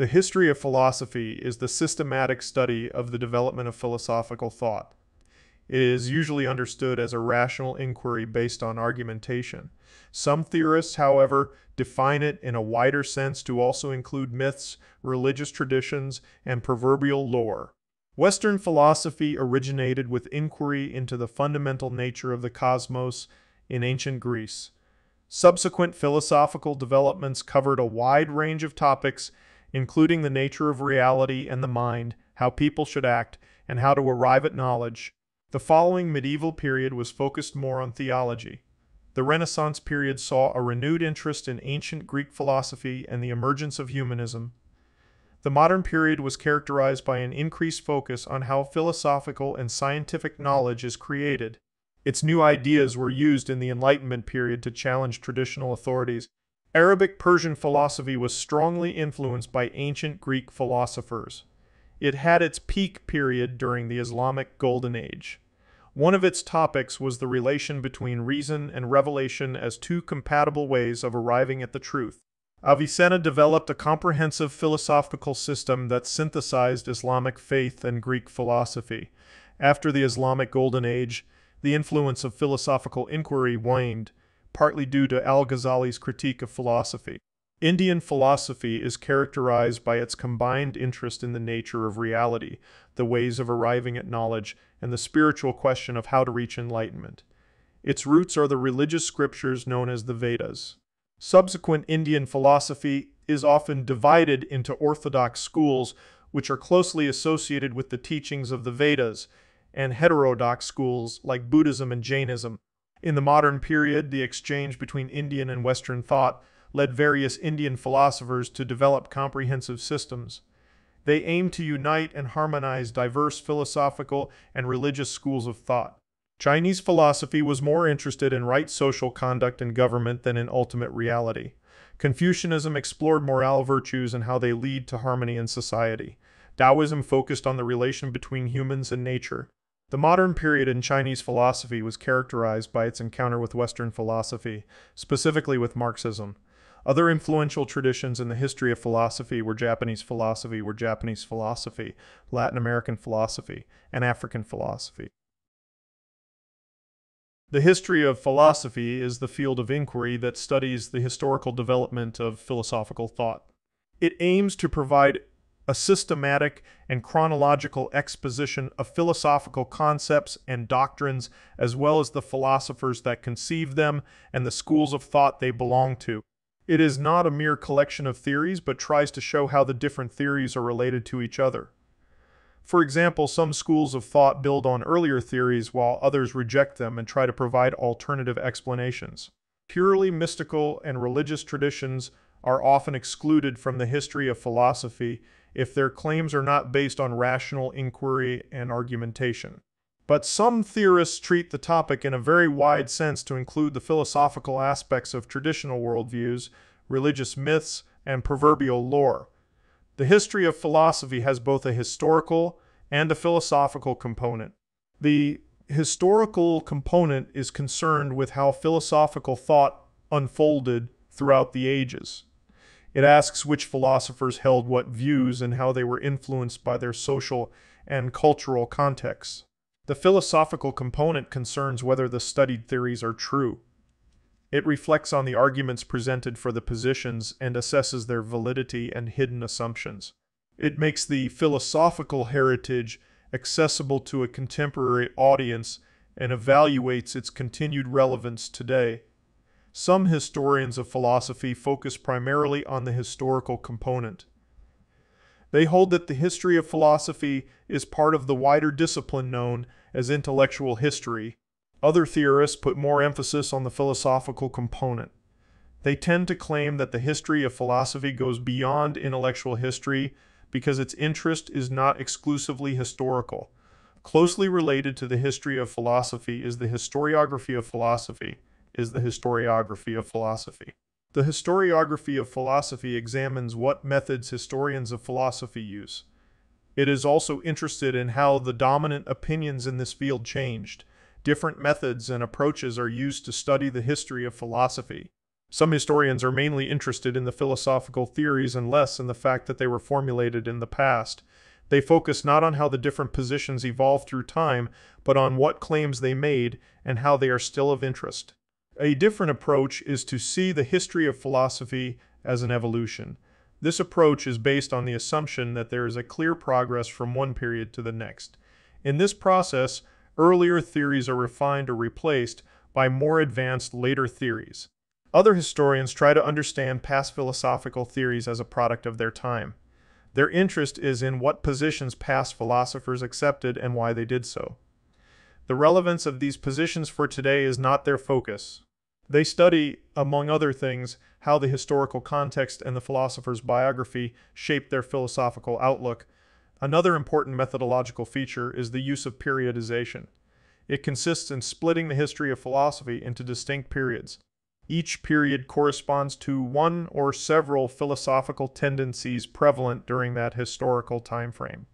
The history of philosophy is the systematic study of the development of philosophical thought. It is usually understood as a rational inquiry based on argumentation. Some theorists, however, define it in a wider sense to also include myths, religious traditions, and proverbial lore. Western philosophy originated with inquiry into the fundamental nature of the cosmos in ancient Greece. Subsequent philosophical developments covered a wide range of topics, including the nature of reality and the mind, how people should act, and how to arrive at knowledge. The following medieval period was focused more on theology. The Renaissance period saw a renewed interest in ancient Greek philosophy and the emergence of humanism. The modern period was characterized by an increased focus on how philosophical and scientific knowledge is created. Its new ideas were used in the Enlightenment period to challenge traditional authorities. Arabic Persian philosophy was strongly influenced by ancient Greek philosophers. It had its peak period during the Islamic Golden Age. One of its topics was the relation between reason and revelation as two compatible ways of arriving at the truth. Avicenna developed a comprehensive philosophical system that synthesized Islamic faith and Greek philosophy. After the Islamic Golden Age, the influence of philosophical inquiry waned, partly due to Al-Ghazali's critique of philosophy. Indian philosophy is characterized by its combined interest in the nature of reality, the ways of arriving at knowledge, and the spiritual question of how to reach enlightenment. Its roots are the religious scriptures known as the Vedas. Subsequent Indian philosophy is often divided into orthodox schools, which are closely associated with the teachings of the Vedas, and heterodox schools like Buddhism and Jainism. In the modern period, the exchange between Indian and Western thought led various Indian philosophers to develop comprehensive systems. They aimed to unite and harmonize diverse philosophical and religious schools of thought. Chinese philosophy was more interested in right social conduct and government than in ultimate reality. Confucianism explored moral virtues and how they lead to harmony in society. Taoism focused on the relation between humans and nature. The modern period in Chinese philosophy was characterized by its encounter with Western philosophy, specifically with Marxism. Other influential traditions in the history of philosophy were Japanese philosophy, were Japanese philosophy, Latin American philosophy, and African philosophy. The history of philosophy is the field of inquiry that studies the historical development of philosophical thought. It aims to provide a systematic and chronological exposition of philosophical concepts and doctrines, as well as the philosophers that conceived them and the schools of thought they belong to. It is not a mere collection of theories, but tries to show how the different theories are related to each other. For example, some schools of thought build on earlier theories while others reject them and try to provide alternative explanations. Purely mystical and religious traditions are often excluded from the history of philosophy if their claims are not based on rational inquiry and argumentation. But some theorists treat the topic in a very wide sense to include the philosophical aspects of traditional worldviews, religious myths, and proverbial lore. The history of philosophy has both a historical and a philosophical component. The historical component is concerned with how philosophical thought unfolded throughout the ages. It asks which philosophers held what views and how they were influenced by their social and cultural contexts. The philosophical component concerns whether the studied theories are true. It reflects on the arguments presented for the positions and assesses their validity and hidden assumptions. It makes the philosophical heritage accessible to a contemporary audience and evaluates its continued relevance today. Some historians of philosophy focus primarily on the historical component. They hold that the history of philosophy is part of the wider discipline known as intellectual history, other theorists put more emphasis on the philosophical component. They tend to claim that the history of philosophy goes beyond intellectual history because its interest is not exclusively historical. Closely related to the history of philosophy is the historiography of philosophy, is the historiography of philosophy. The historiography of philosophy examines what methods historians of philosophy use. It is also interested in how the dominant opinions in this field changed different methods and approaches are used to study the history of philosophy. Some historians are mainly interested in the philosophical theories and less in the fact that they were formulated in the past. They focus not on how the different positions evolved through time, but on what claims they made and how they are still of interest. A different approach is to see the history of philosophy as an evolution. This approach is based on the assumption that there is a clear progress from one period to the next. In this process, earlier theories are refined or replaced by more advanced later theories. Other historians try to understand past philosophical theories as a product of their time. Their interest is in what positions past philosophers accepted and why they did so. The relevance of these positions for today is not their focus. They study, among other things, how the historical context and the philosopher's biography shaped their philosophical outlook. Another important methodological feature is the use of periodization. It consists in splitting the history of philosophy into distinct periods. Each period corresponds to one or several philosophical tendencies prevalent during that historical time frame.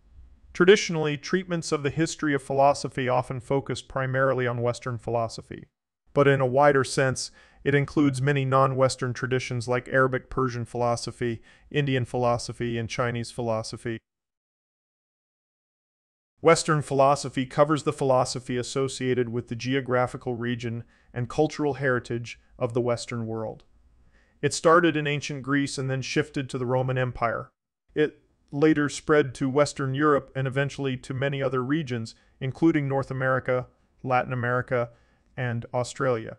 Traditionally, treatments of the history of philosophy often focus primarily on Western philosophy. But in a wider sense, it includes many non-Western traditions like Arabic Persian philosophy, Indian philosophy, and Chinese philosophy. Western philosophy covers the philosophy associated with the geographical region and cultural heritage of the Western world. It started in ancient Greece and then shifted to the Roman Empire. It later spread to Western Europe and eventually to many other regions, including North America, Latin America, and Australia.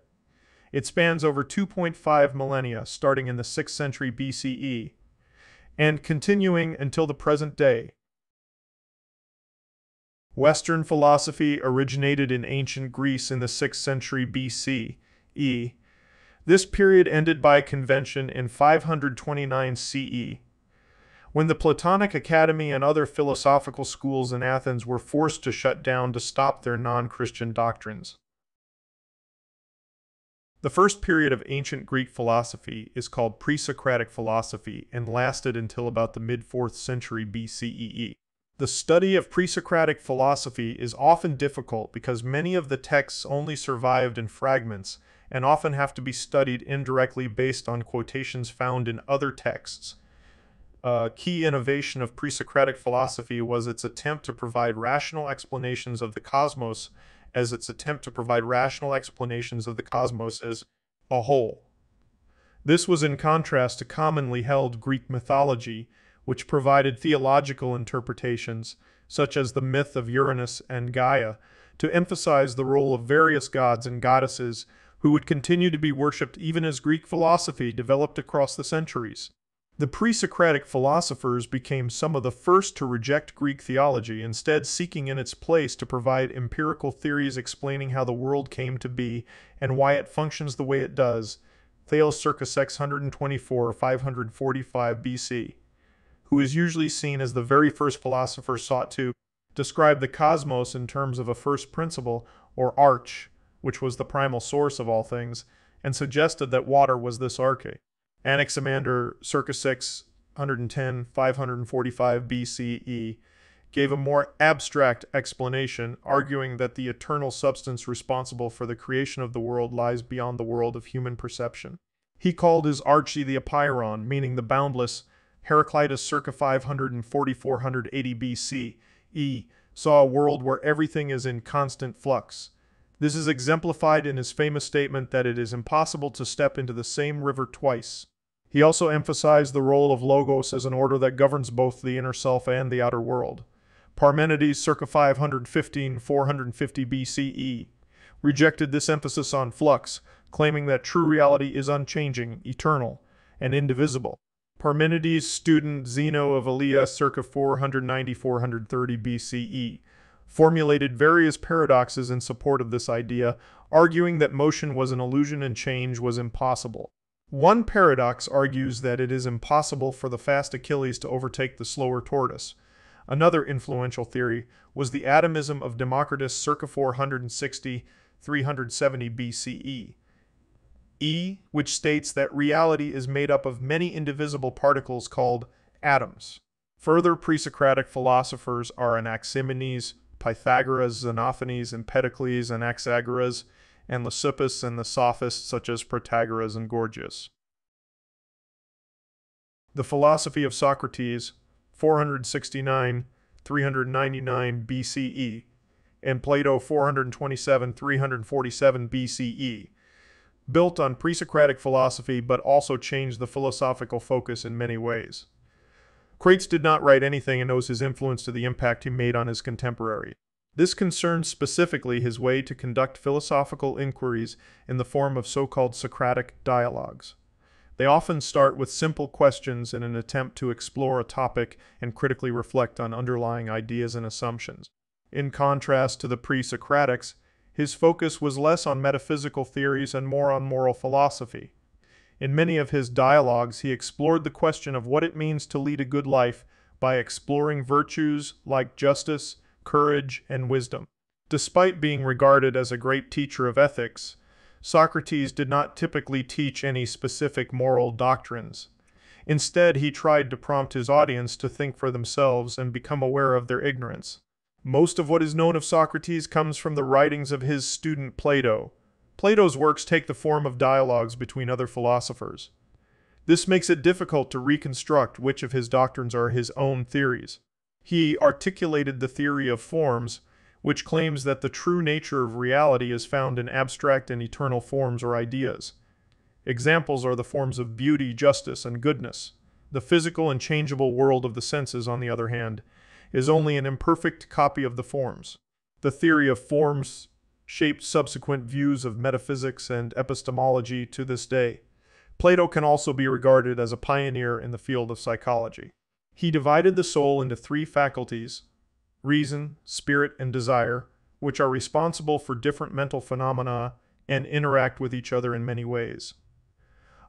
It spans over 2.5 millennia, starting in the 6th century BCE, and continuing until the present day. Western philosophy originated in ancient Greece in the 6th century BCE. This period ended by convention in 529 CE, when the Platonic Academy and other philosophical schools in Athens were forced to shut down to stop their non-Christian doctrines. The first period of ancient Greek philosophy is called pre-Socratic philosophy and lasted until about the mid-4th century BCE. The study of pre-Socratic philosophy is often difficult because many of the texts only survived in fragments and often have to be studied indirectly based on quotations found in other texts. A key innovation of pre-Socratic philosophy was its attempt to provide rational explanations of the cosmos as its attempt to provide rational explanations of the cosmos as a whole. This was in contrast to commonly held Greek mythology, which provided theological interpretations, such as the myth of Uranus and Gaia, to emphasize the role of various gods and goddesses who would continue to be worshipped even as Greek philosophy developed across the centuries. The pre-Socratic philosophers became some of the first to reject Greek theology, instead seeking in its place to provide empirical theories explaining how the world came to be and why it functions the way it does. Thales circa 624 545 BC who is usually seen as the very first philosopher sought to describe the cosmos in terms of a first principle, or arche, which was the primal source of all things, and suggested that water was this arche. Anaximander, circa 610 545 BCE, gave a more abstract explanation, arguing that the eternal substance responsible for the creation of the world lies beyond the world of human perception. He called his arche the apeiron, meaning the boundless, Heraclitus circa 540-480 BC e saw a world where everything is in constant flux. This is exemplified in his famous statement that it is impossible to step into the same river twice. He also emphasized the role of Logos as an order that governs both the inner self and the outer world. Parmenides circa 515-450 BCE rejected this emphasis on flux, claiming that true reality is unchanging, eternal, and indivisible. Parmenides' student Zeno of Elea circa 490-430 BCE formulated various paradoxes in support of this idea, arguing that motion was an illusion and change was impossible. One paradox argues that it is impossible for the fast Achilles to overtake the slower tortoise. Another influential theory was the atomism of Democritus circa 460-370 BCE. E, which states that reality is made up of many indivisible particles called atoms. Further pre-Socratic philosophers are Anaximenes, Pythagoras, Xenophanes, Empedocles, Anaxagoras, and Leucippus and the sophists such as Protagoras and Gorgias. The philosophy of Socrates, 469 399 BCE, and Plato 427 347 BCE, built on pre Socratic philosophy but also changed the philosophical focus in many ways. Crates did not write anything and owes his influence to the impact he made on his contemporaries. This concerns specifically his way to conduct philosophical inquiries in the form of so called Socratic dialogues. They often start with simple questions in an attempt to explore a topic and critically reflect on underlying ideas and assumptions. In contrast to the pre Socratics, his focus was less on metaphysical theories and more on moral philosophy. In many of his dialogues, he explored the question of what it means to lead a good life by exploring virtues like justice, courage, and wisdom. Despite being regarded as a great teacher of ethics, Socrates did not typically teach any specific moral doctrines. Instead, he tried to prompt his audience to think for themselves and become aware of their ignorance. Most of what is known of Socrates comes from the writings of his student Plato. Plato's works take the form of dialogues between other philosophers. This makes it difficult to reconstruct which of his doctrines are his own theories. He articulated the theory of forms, which claims that the true nature of reality is found in abstract and eternal forms or ideas. Examples are the forms of beauty, justice, and goodness. The physical and changeable world of the senses, on the other hand, is only an imperfect copy of the forms. The theory of forms shaped subsequent views of metaphysics and epistemology to this day. Plato can also be regarded as a pioneer in the field of psychology. He divided the soul into three faculties reason, spirit, and desire, which are responsible for different mental phenomena and interact with each other in many ways.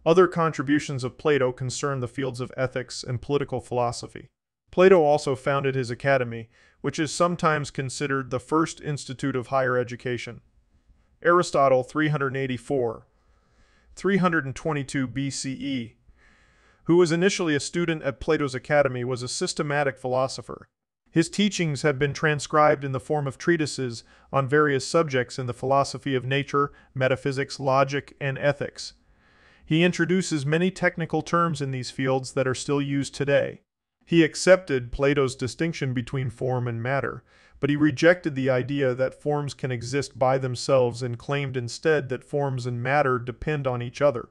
Other contributions of Plato concern the fields of ethics and political philosophy. Plato also founded his academy, which is sometimes considered the first institute of higher education. Aristotle 384 322 BCE who was initially a student at Plato's Academy, was a systematic philosopher. His teachings have been transcribed in the form of treatises on various subjects in the philosophy of nature, metaphysics, logic, and ethics. He introduces many technical terms in these fields that are still used today. He accepted Plato's distinction between form and matter, but he rejected the idea that forms can exist by themselves and claimed instead that forms and matter depend on each other.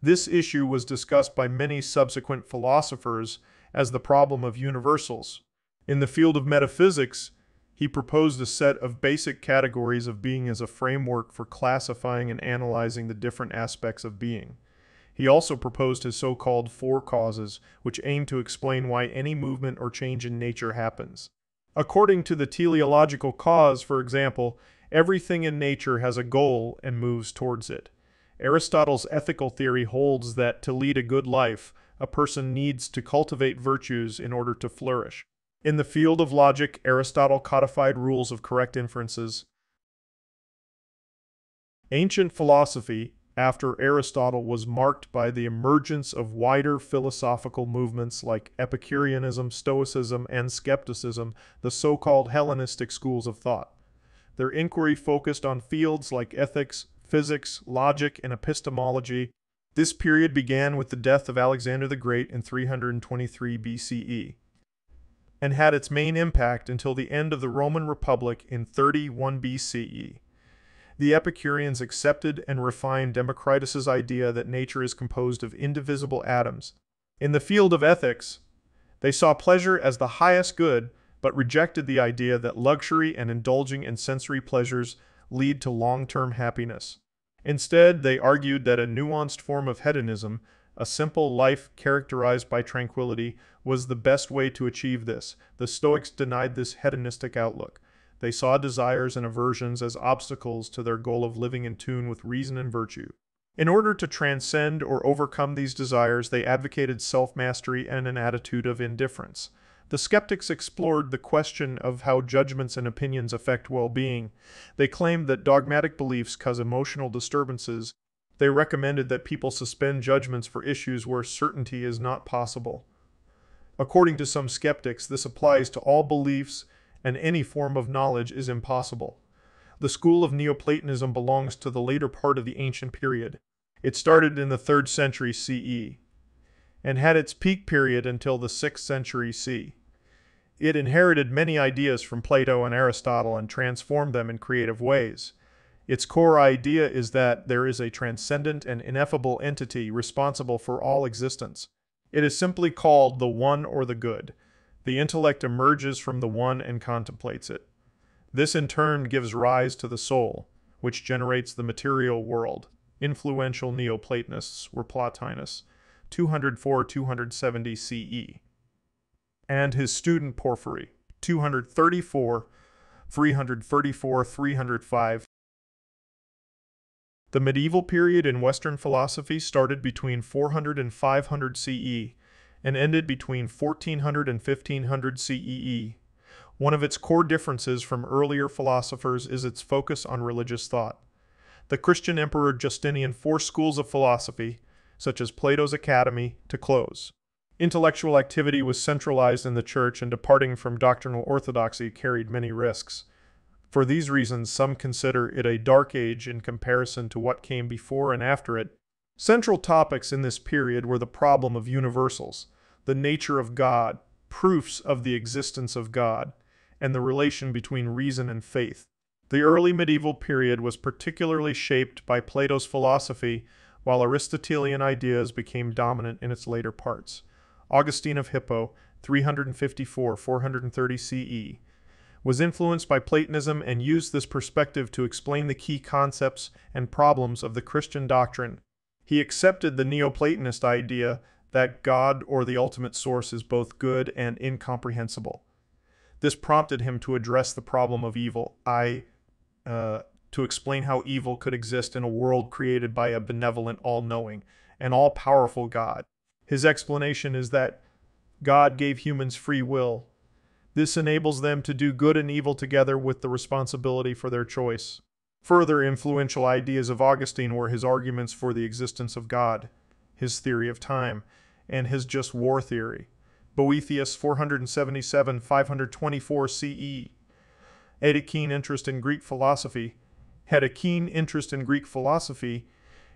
This issue was discussed by many subsequent philosophers as the problem of universals. In the field of metaphysics, he proposed a set of basic categories of being as a framework for classifying and analyzing the different aspects of being. He also proposed his so called four causes, which aim to explain why any movement or change in nature happens. According to the teleological cause, for example, everything in nature has a goal and moves towards it. Aristotle's ethical theory holds that to lead a good life, a person needs to cultivate virtues in order to flourish. In the field of logic, Aristotle codified rules of correct inferences. Ancient philosophy, after Aristotle, was marked by the emergence of wider philosophical movements like Epicureanism, Stoicism, and Skepticism, the so called Hellenistic schools of thought. Their inquiry focused on fields like ethics, physics, logic, and epistemology. This period began with the death of Alexander the Great in 323 BCE and had its main impact until the end of the Roman Republic in 31 BCE. The Epicureans accepted and refined Democritus's idea that nature is composed of indivisible atoms. In the field of ethics, they saw pleasure as the highest good, but rejected the idea that luxury and indulging in sensory pleasures lead to long term happiness. Instead, they argued that a nuanced form of hedonism, a simple life characterized by tranquility, was the best way to achieve this. The Stoics denied this hedonistic outlook. They saw desires and aversions as obstacles to their goal of living in tune with reason and virtue. In order to transcend or overcome these desires, they advocated self mastery and an attitude of indifference. The skeptics explored the question of how judgments and opinions affect well being. They claimed that dogmatic beliefs cause emotional disturbances. They recommended that people suspend judgments for issues where certainty is not possible. According to some skeptics, this applies to all beliefs and any form of knowledge is impossible. The school of Neoplatonism belongs to the later part of the ancient period. It started in the 3rd century CE and had its peak period until the 6th century CE. It inherited many ideas from Plato and Aristotle and transformed them in creative ways. Its core idea is that there is a transcendent and ineffable entity responsible for all existence. It is simply called the One or the Good. The intellect emerges from the One and contemplates it. This in turn gives rise to the soul, which generates the material world. Influential Neoplatonists were Plotinus, 204-270 CE and his student Porphyry, 234, 334, 305. The medieval period in Western philosophy started between 400 and 500 CE and ended between 1400 and 1500 CEE. One of its core differences from earlier philosophers is its focus on religious thought. The Christian Emperor Justinian forced schools of philosophy, such as Plato's Academy, to close. Intellectual activity was centralized in the church and departing from doctrinal orthodoxy carried many risks. For these reasons, some consider it a dark age in comparison to what came before and after it. Central topics in this period were the problem of universals, the nature of God, proofs of the existence of God, and the relation between reason and faith. The early medieval period was particularly shaped by Plato's philosophy, while Aristotelian ideas became dominant in its later parts. Augustine of Hippo, 354-430 CE, was influenced by Platonism and used this perspective to explain the key concepts and problems of the Christian doctrine. He accepted the Neoplatonist idea that God or the ultimate source is both good and incomprehensible. This prompted him to address the problem of evil, i. Uh, to explain how evil could exist in a world created by a benevolent, all-knowing, and all-powerful God. His explanation is that God gave humans free will. This enables them to do good and evil together with the responsibility for their choice. Further influential ideas of Augustine were his arguments for the existence of God, his theory of time, and his just war theory. Boethius 477-524 CE had a keen interest in Greek philosophy, had a keen interest in Greek philosophy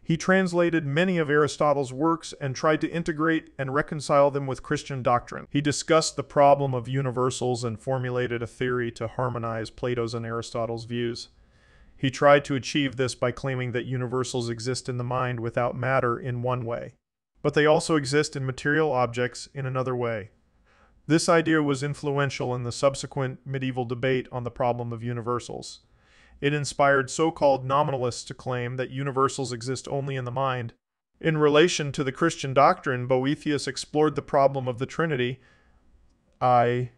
he translated many of Aristotle's works and tried to integrate and reconcile them with Christian doctrine. He discussed the problem of universals and formulated a theory to harmonize Plato's and Aristotle's views. He tried to achieve this by claiming that universals exist in the mind without matter in one way, but they also exist in material objects in another way. This idea was influential in the subsequent medieval debate on the problem of universals. It inspired so-called nominalists to claim that universals exist only in the mind. In relation to the Christian doctrine, Boethius explored the problem of the Trinity, i.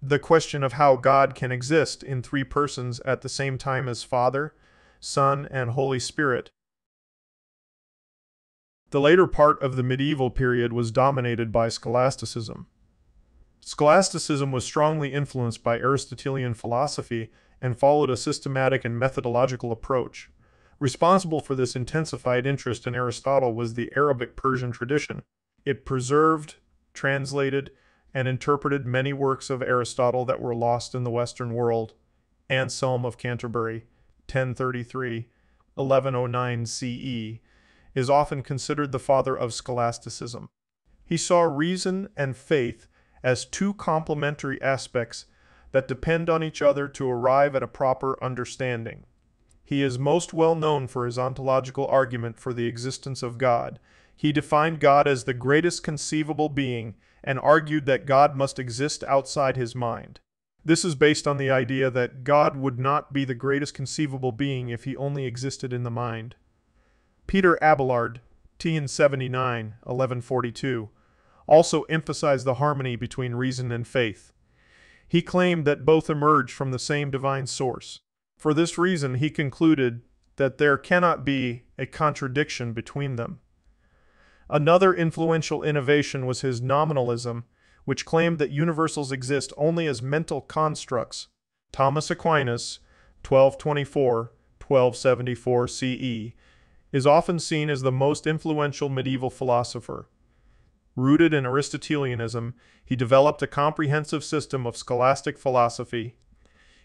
the question of how God can exist in three persons at the same time as Father, Son, and Holy Spirit. The later part of the medieval period was dominated by scholasticism. Scholasticism was strongly influenced by Aristotelian philosophy and followed a systematic and methodological approach. Responsible for this intensified interest in Aristotle was the Arabic Persian tradition. It preserved, translated, and interpreted many works of Aristotle that were lost in the Western world. Anselm of Canterbury, 1033, 1109 CE, is often considered the father of scholasticism. He saw reason and faith as two complementary aspects that depend on each other to arrive at a proper understanding. He is most well known for his ontological argument for the existence of God. He defined God as the greatest conceivable being and argued that God must exist outside his mind. This is based on the idea that God would not be the greatest conceivable being if he only existed in the mind. Peter Abelard, TN 79, 1142, also emphasized the harmony between reason and faith. He claimed that both emerge from the same divine source. For this reason, he concluded that there cannot be a contradiction between them. Another influential innovation was his nominalism, which claimed that universals exist only as mental constructs. Thomas Aquinas, 1224-1274 CE, is often seen as the most influential medieval philosopher. Rooted in Aristotelianism, he developed a comprehensive system of scholastic philosophy.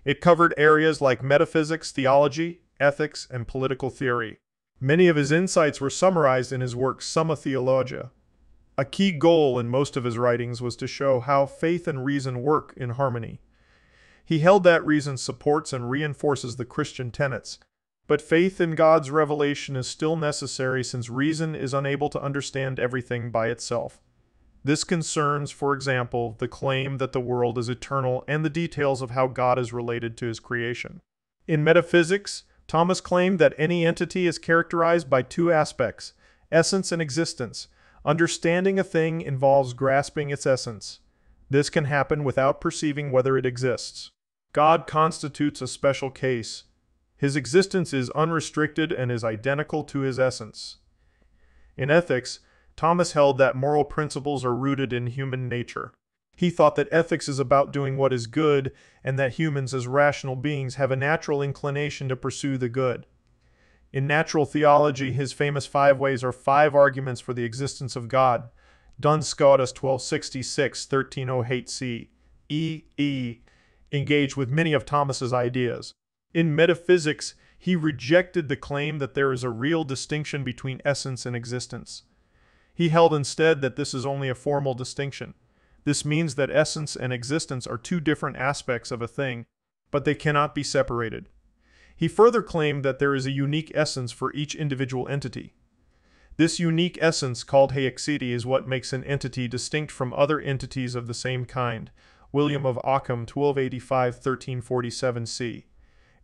It covered areas like metaphysics, theology, ethics, and political theory. Many of his insights were summarized in his work Summa Theologiae. A key goal in most of his writings was to show how faith and reason work in harmony. He held that reason supports and reinforces the Christian tenets, but faith in God's revelation is still necessary since reason is unable to understand everything by itself. This concerns, for example, the claim that the world is eternal and the details of how God is related to his creation. In metaphysics, Thomas claimed that any entity is characterized by two aspects essence and existence. Understanding a thing involves grasping its essence. This can happen without perceiving whether it exists. God constitutes a special case. His existence is unrestricted and is identical to his essence. In ethics, Thomas held that moral principles are rooted in human nature. He thought that ethics is about doing what is good and that humans as rational beings have a natural inclination to pursue the good. In natural theology, his famous five ways are five arguments for the existence of God. Duns Scotus 1266, 1308 c. E. E. engaged with many of Thomas's ideas. In metaphysics, he rejected the claim that there is a real distinction between essence and existence. He held instead that this is only a formal distinction. This means that essence and existence are two different aspects of a thing, but they cannot be separated. He further claimed that there is a unique essence for each individual entity. This unique essence, called haecceity, is what makes an entity distinct from other entities of the same kind. William of Ockham, 1285-1347 c.,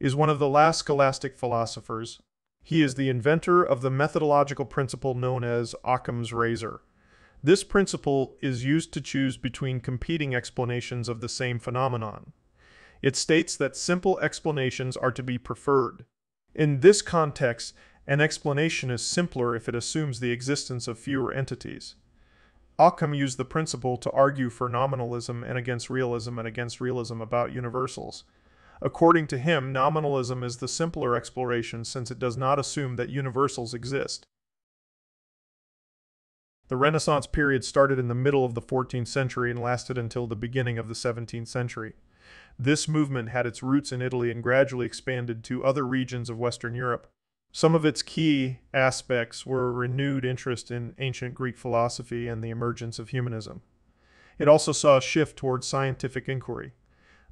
is one of the last scholastic philosophers. He is the inventor of the methodological principle known as Occam's razor. This principle is used to choose between competing explanations of the same phenomenon. It states that simple explanations are to be preferred. In this context, an explanation is simpler if it assumes the existence of fewer entities. Occam used the principle to argue for nominalism and against realism and against realism about universals. According to him, nominalism is the simpler exploration since it does not assume that universals exist. The Renaissance period started in the middle of the 14th century and lasted until the beginning of the 17th century. This movement had its roots in Italy and gradually expanded to other regions of Western Europe. Some of its key aspects were renewed interest in ancient Greek philosophy and the emergence of humanism. It also saw a shift towards scientific inquiry.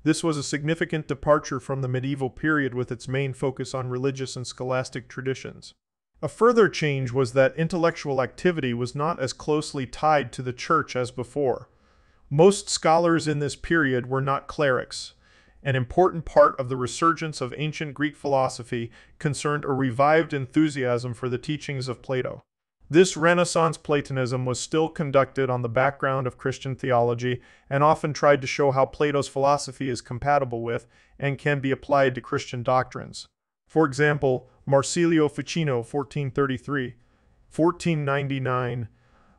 This was a significant departure from the medieval period with its main focus on religious and scholastic traditions. A further change was that intellectual activity was not as closely tied to the church as before. Most scholars in this period were not clerics. An important part of the resurgence of ancient Greek philosophy concerned a revived enthusiasm for the teachings of Plato. This Renaissance Platonism was still conducted on the background of Christian theology and often tried to show how Plato's philosophy is compatible with and can be applied to Christian doctrines. For example, Marsilio Ficino, 1433 1499,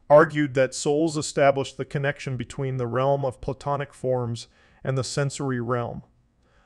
argued that souls establish the connection between the realm of Platonic forms and the sensory realm.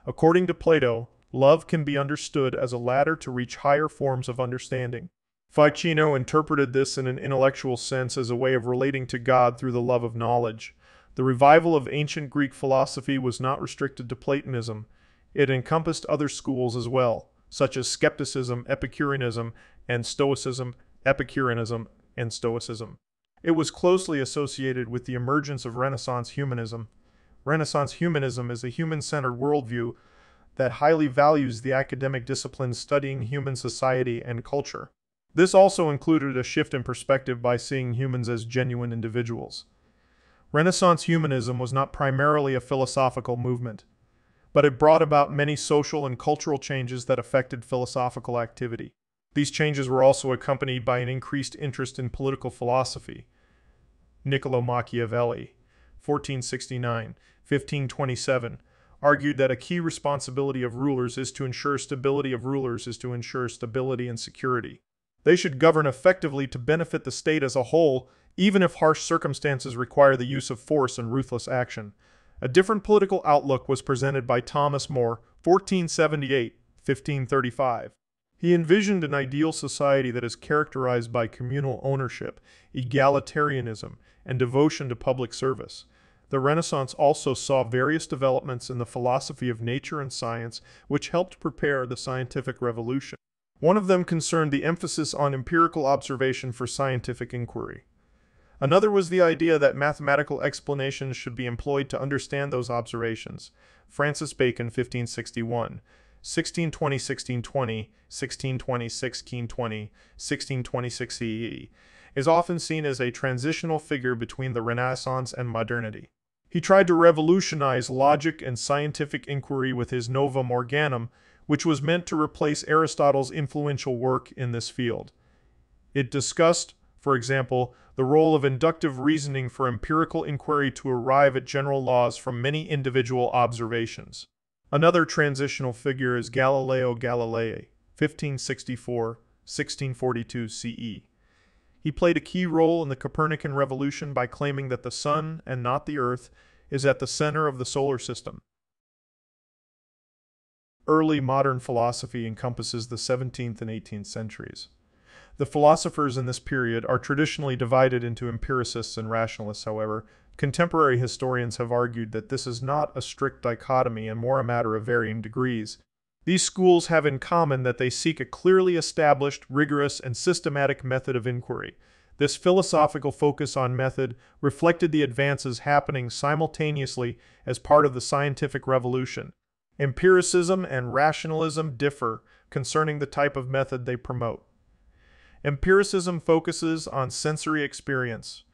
According to Plato, love can be understood as a ladder to reach higher forms of understanding. Ficino interpreted this in an intellectual sense as a way of relating to God through the love of knowledge. The revival of ancient Greek philosophy was not restricted to Platonism. It encompassed other schools as well, such as skepticism, Epicureanism, and Stoicism, Epicureanism, and Stoicism. It was closely associated with the emergence of Renaissance humanism. Renaissance humanism is a human-centered worldview that highly values the academic disciplines studying human society and culture. This also included a shift in perspective by seeing humans as genuine individuals. Renaissance humanism was not primarily a philosophical movement, but it brought about many social and cultural changes that affected philosophical activity. These changes were also accompanied by an increased interest in political philosophy. Niccolo Machiavelli, 1469-1527, argued that a key responsibility of rulers is to ensure stability of rulers is to ensure stability and security. They should govern effectively to benefit the state as a whole, even if harsh circumstances require the use of force and ruthless action. A different political outlook was presented by Thomas More, 1478-1535. He envisioned an ideal society that is characterized by communal ownership, egalitarianism, and devotion to public service. The Renaissance also saw various developments in the philosophy of nature and science which helped prepare the scientific revolution. One of them concerned the emphasis on empirical observation for scientific inquiry. Another was the idea that mathematical explanations should be employed to understand those observations. Francis Bacon, 1561. 1620, 1620, 1620, 1620, 1626 CE, is often seen as a transitional figure between the Renaissance and modernity. He tried to revolutionize logic and scientific inquiry with his Novum Organum, which was meant to replace Aristotle's influential work in this field. It discussed, for example, the role of inductive reasoning for empirical inquiry to arrive at general laws from many individual observations. Another transitional figure is Galileo Galilei, 1564-1642 CE. He played a key role in the Copernican revolution by claiming that the sun, and not the earth, is at the center of the solar system. Early modern philosophy encompasses the 17th and 18th centuries. The philosophers in this period are traditionally divided into empiricists and rationalists, however. Contemporary historians have argued that this is not a strict dichotomy and more a matter of varying degrees. These schools have in common that they seek a clearly established, rigorous, and systematic method of inquiry. This philosophical focus on method reflected the advances happening simultaneously as part of the scientific revolution. Empiricism and rationalism differ concerning the type of method they promote. Empiricism focuses on sensory experience.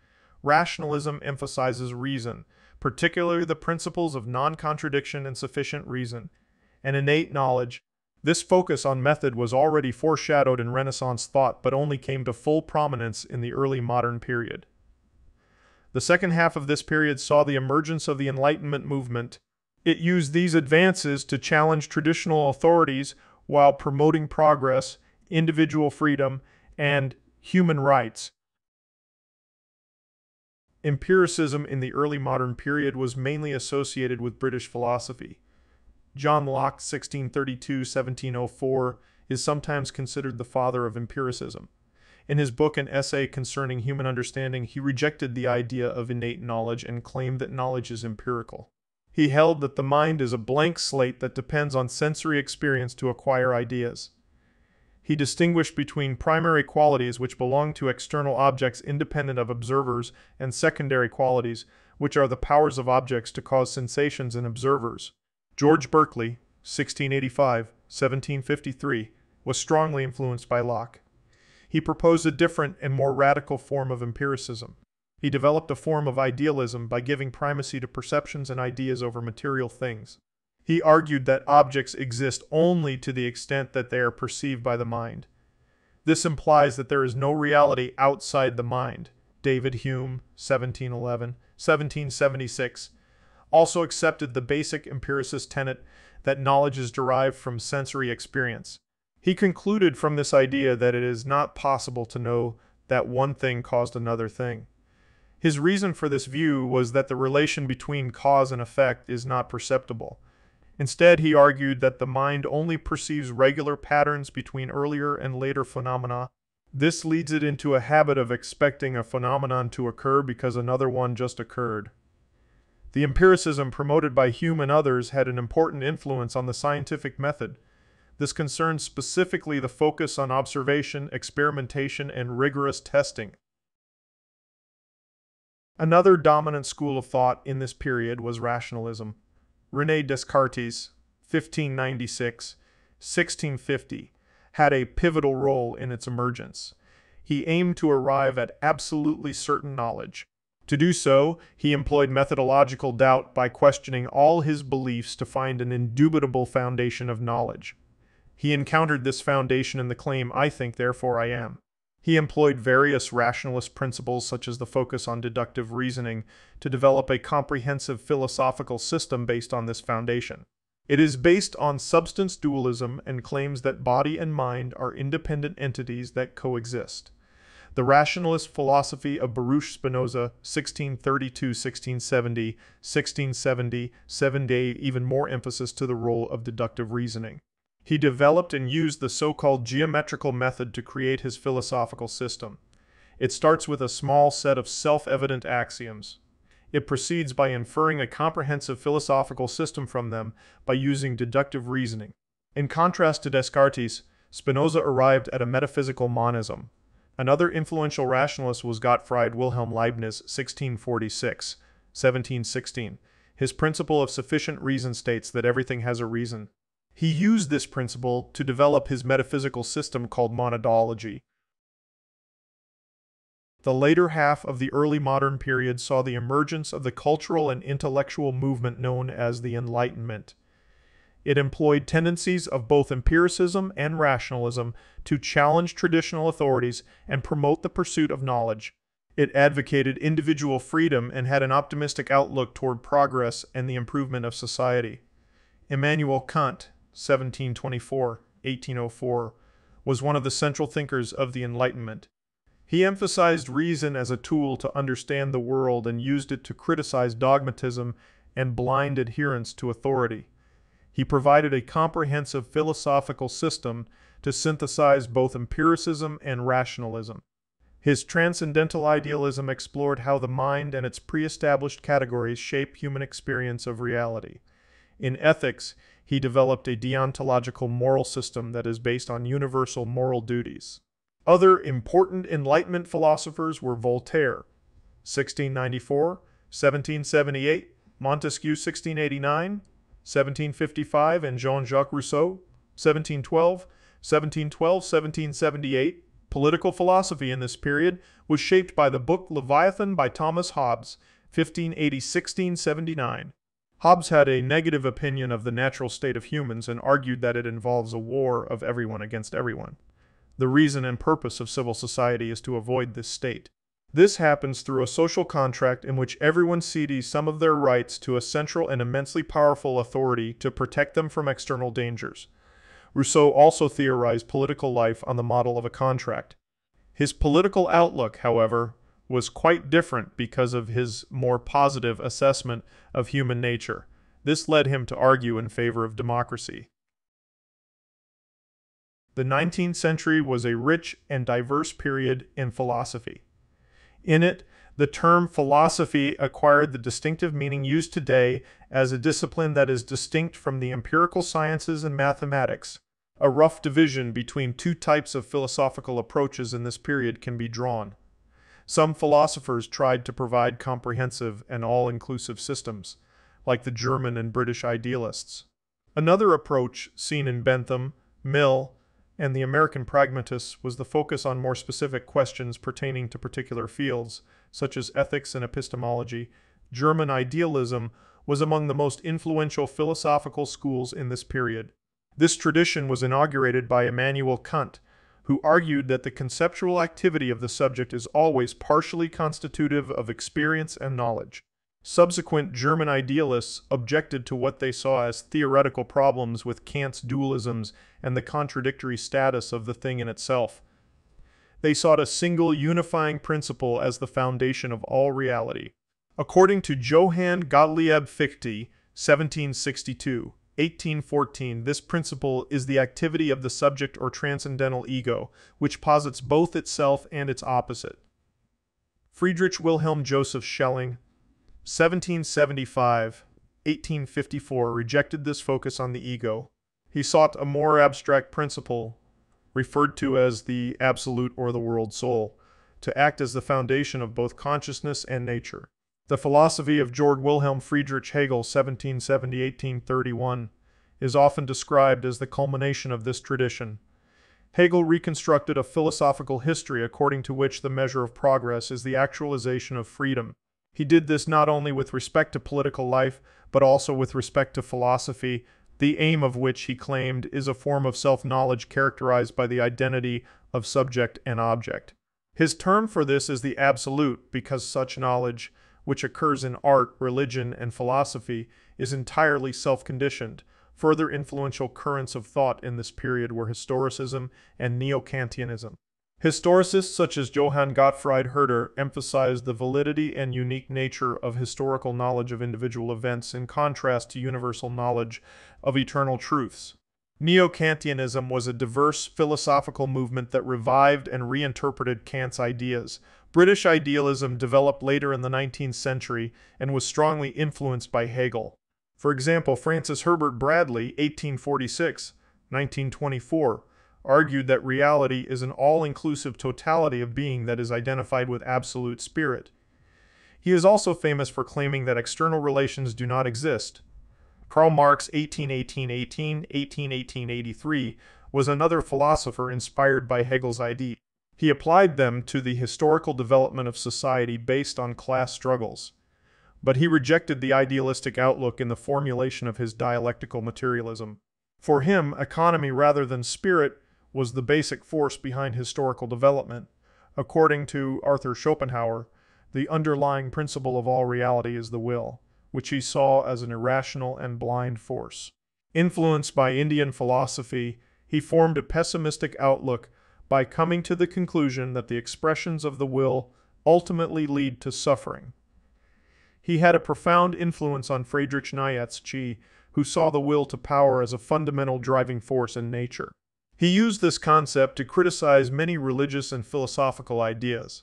Rationalism emphasizes reason, particularly the principles of non-contradiction and sufficient reason and innate knowledge. This focus on method was already foreshadowed in Renaissance thought but only came to full prominence in the early modern period. The second half of this period saw the emergence of the Enlightenment movement. It used these advances to challenge traditional authorities while promoting progress, individual freedom, and human rights. Empiricism in the early modern period was mainly associated with British philosophy. John Locke, 1632-1704, is sometimes considered the father of empiricism. In his book An Essay Concerning Human Understanding, he rejected the idea of innate knowledge and claimed that knowledge is empirical. He held that the mind is a blank slate that depends on sensory experience to acquire ideas. He distinguished between primary qualities which belong to external objects independent of observers and secondary qualities, which are the powers of objects to cause sensations in observers. George Berkeley, 1685-1753, was strongly influenced by Locke. He proposed a different and more radical form of empiricism. He developed a form of idealism by giving primacy to perceptions and ideas over material things. He argued that objects exist only to the extent that they are perceived by the mind. This implies that there is no reality outside the mind. David Hume, 1711, 1776, also accepted the basic empiricist tenet that knowledge is derived from sensory experience. He concluded from this idea that it is not possible to know that one thing caused another thing. His reason for this view was that the relation between cause and effect is not perceptible. Instead, he argued that the mind only perceives regular patterns between earlier and later phenomena. This leads it into a habit of expecting a phenomenon to occur because another one just occurred. The empiricism promoted by Hume and others had an important influence on the scientific method. This concerned specifically the focus on observation, experimentation, and rigorous testing. Another dominant school of thought in this period was rationalism. René Descartes, 1596 1650, had a pivotal role in its emergence. He aimed to arrive at absolutely certain knowledge, to do so, he employed methodological doubt by questioning all his beliefs to find an indubitable foundation of knowledge. He encountered this foundation in the claim, I think, therefore I am. He employed various rationalist principles, such as the focus on deductive reasoning, to develop a comprehensive philosophical system based on this foundation. It is based on substance dualism and claims that body and mind are independent entities that coexist. The rationalist philosophy of Baruch Spinoza, 1632-1670, 1670, gave even more emphasis to the role of deductive reasoning. He developed and used the so-called geometrical method to create his philosophical system. It starts with a small set of self-evident axioms. It proceeds by inferring a comprehensive philosophical system from them by using deductive reasoning. In contrast to Descartes, Spinoza arrived at a metaphysical monism. Another influential rationalist was Gottfried Wilhelm Leibniz, 1646, 1716. His principle of sufficient reason states that everything has a reason. He used this principle to develop his metaphysical system called monadology. The later half of the early modern period saw the emergence of the cultural and intellectual movement known as the Enlightenment. It employed tendencies of both empiricism and rationalism to challenge traditional authorities and promote the pursuit of knowledge. It advocated individual freedom and had an optimistic outlook toward progress and the improvement of society. Immanuel Kant, 1724-1804, was one of the central thinkers of the Enlightenment. He emphasized reason as a tool to understand the world and used it to criticize dogmatism and blind adherence to authority. He provided a comprehensive philosophical system to synthesize both empiricism and rationalism. His transcendental idealism explored how the mind and its pre-established categories shape human experience of reality. In ethics, he developed a deontological moral system that is based on universal moral duties. Other important Enlightenment philosophers were Voltaire, 1694, 1778, Montesquieu, 1689, 1755, and Jean-Jacques Rousseau, 1712, 1712, 1778. Political philosophy in this period was shaped by the book Leviathan by Thomas Hobbes, 1580-1679. Hobbes had a negative opinion of the natural state of humans and argued that it involves a war of everyone against everyone. The reason and purpose of civil society is to avoid this state. This happens through a social contract in which everyone cedes some of their rights to a central and immensely powerful authority to protect them from external dangers. Rousseau also theorized political life on the model of a contract. His political outlook, however, was quite different because of his more positive assessment of human nature. This led him to argue in favor of democracy. The 19th century was a rich and diverse period in philosophy. In it, the term philosophy acquired the distinctive meaning used today as a discipline that is distinct from the empirical sciences and mathematics. A rough division between two types of philosophical approaches in this period can be drawn. Some philosophers tried to provide comprehensive and all-inclusive systems, like the German and British idealists. Another approach, seen in Bentham, Mill, and the American pragmatists was the focus on more specific questions pertaining to particular fields, such as ethics and epistemology. German idealism was among the most influential philosophical schools in this period. This tradition was inaugurated by Immanuel Kant, who argued that the conceptual activity of the subject is always partially constitutive of experience and knowledge. Subsequent German idealists objected to what they saw as theoretical problems with Kant's dualisms and the contradictory status of the thing in itself. They sought a single unifying principle as the foundation of all reality. According to Johann Gottlieb Fichte, 1762, 1814, this principle is the activity of the subject or transcendental ego, which posits both itself and its opposite. Friedrich Wilhelm Joseph Schelling, 1775, 1854 rejected this focus on the ego. He sought a more abstract principle, referred to as the absolute or the world soul, to act as the foundation of both consciousness and nature. The philosophy of Georg Wilhelm Friedrich Hegel 1770-1831 is often described as the culmination of this tradition. Hegel reconstructed a philosophical history according to which the measure of progress is the actualization of freedom, he did this not only with respect to political life, but also with respect to philosophy, the aim of which he claimed is a form of self-knowledge characterized by the identity of subject and object. His term for this is the absolute because such knowledge, which occurs in art, religion, and philosophy, is entirely self-conditioned. Further influential currents of thought in this period were historicism and Neo-Kantianism. Historicists such as Johann Gottfried Herder emphasized the validity and unique nature of historical knowledge of individual events in contrast to universal knowledge of eternal truths. Neo-Kantianism was a diverse philosophical movement that revived and reinterpreted Kant's ideas, British idealism developed later in the 19th century and was strongly influenced by Hegel. For example, Francis Herbert Bradley, 1846 1924, argued that reality is an all inclusive totality of being that is identified with absolute spirit. He is also famous for claiming that external relations do not exist. Karl Marx, 1818 1818 83, was another philosopher inspired by Hegel's idea. He applied them to the historical development of society based on class struggles. But he rejected the idealistic outlook in the formulation of his dialectical materialism. For him, economy rather than spirit was the basic force behind historical development. According to Arthur Schopenhauer, the underlying principle of all reality is the will, which he saw as an irrational and blind force. Influenced by Indian philosophy, he formed a pessimistic outlook by coming to the conclusion that the expressions of the will ultimately lead to suffering. He had a profound influence on Friedrich Nietzsche, who saw the will to power as a fundamental driving force in nature. He used this concept to criticize many religious and philosophical ideas.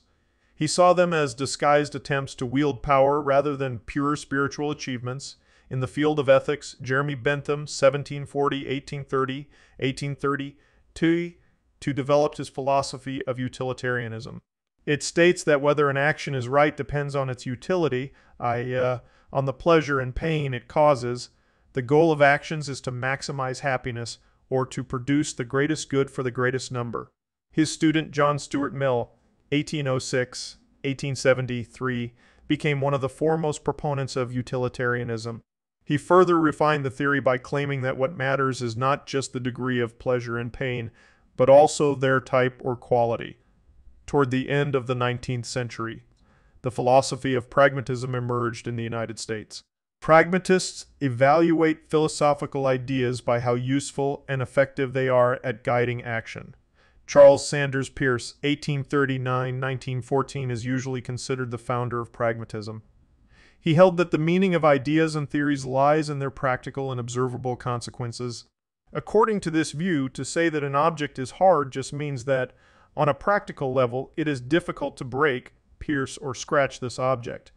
He saw them as disguised attempts to wield power rather than pure spiritual achievements. In the field of ethics, Jeremy Bentham, 1740 1830, 1832, to develop his philosophy of utilitarianism. It states that whether an action is right depends on its utility, i.e., uh, on the pleasure and pain it causes. The goal of actions is to maximize happiness or to produce the greatest good for the greatest number. His student John Stuart Mill, 1806 1873, became one of the foremost proponents of utilitarianism. He further refined the theory by claiming that what matters is not just the degree of pleasure and pain, but also their type or quality. Toward the end of the 19th century, the philosophy of pragmatism emerged in the United States. Pragmatists evaluate philosophical ideas by how useful and effective they are at guiding action. Charles Sanders Peirce, 1839-1914, is usually considered the founder of pragmatism. He held that the meaning of ideas and theories lies in their practical and observable consequences. According to this view, to say that an object is hard just means that, on a practical level, it is difficult to break, pierce, or scratch this object.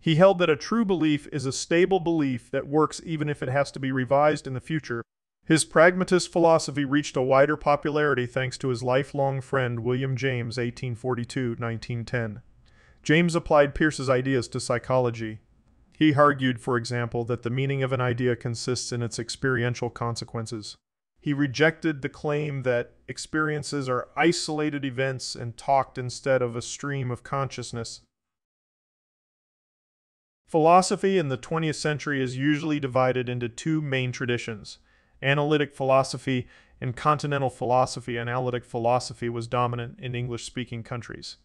He held that a true belief is a stable belief that works even if it has to be revised in the future. His pragmatist philosophy reached a wider popularity thanks to his lifelong friend William James 1842-1910. James applied Peirce's ideas to psychology. He argued, for example, that the meaning of an idea consists in its experiential consequences. He rejected the claim that experiences are isolated events and talked instead of a stream of consciousness. Philosophy in the 20th century is usually divided into two main traditions. Analytic philosophy and continental philosophy. Analytic philosophy was dominant in English-speaking countries.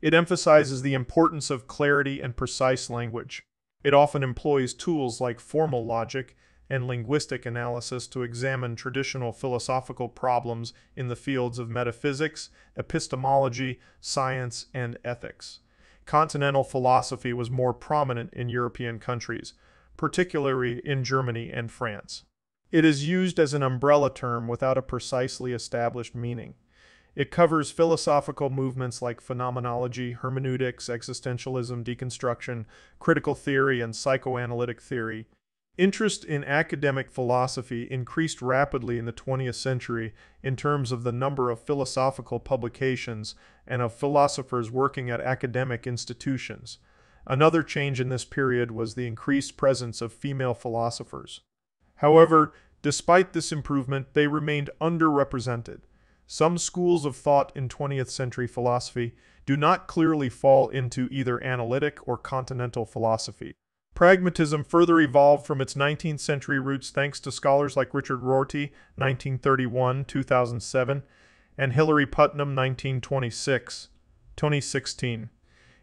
It emphasizes the importance of clarity and precise language. It often employs tools like formal logic and linguistic analysis to examine traditional philosophical problems in the fields of metaphysics, epistemology, science, and ethics continental philosophy was more prominent in European countries, particularly in Germany and France. It is used as an umbrella term without a precisely established meaning. It covers philosophical movements like phenomenology, hermeneutics, existentialism, deconstruction, critical theory, and psychoanalytic theory, Interest in academic philosophy increased rapidly in the 20th century in terms of the number of philosophical publications and of philosophers working at academic institutions. Another change in this period was the increased presence of female philosophers. However, despite this improvement, they remained underrepresented. Some schools of thought in 20th century philosophy do not clearly fall into either analytic or continental philosophy. Pragmatism further evolved from its 19th century roots thanks to scholars like Richard Rorty, 1931 2007, and Hilary Putnam, 1926 2016.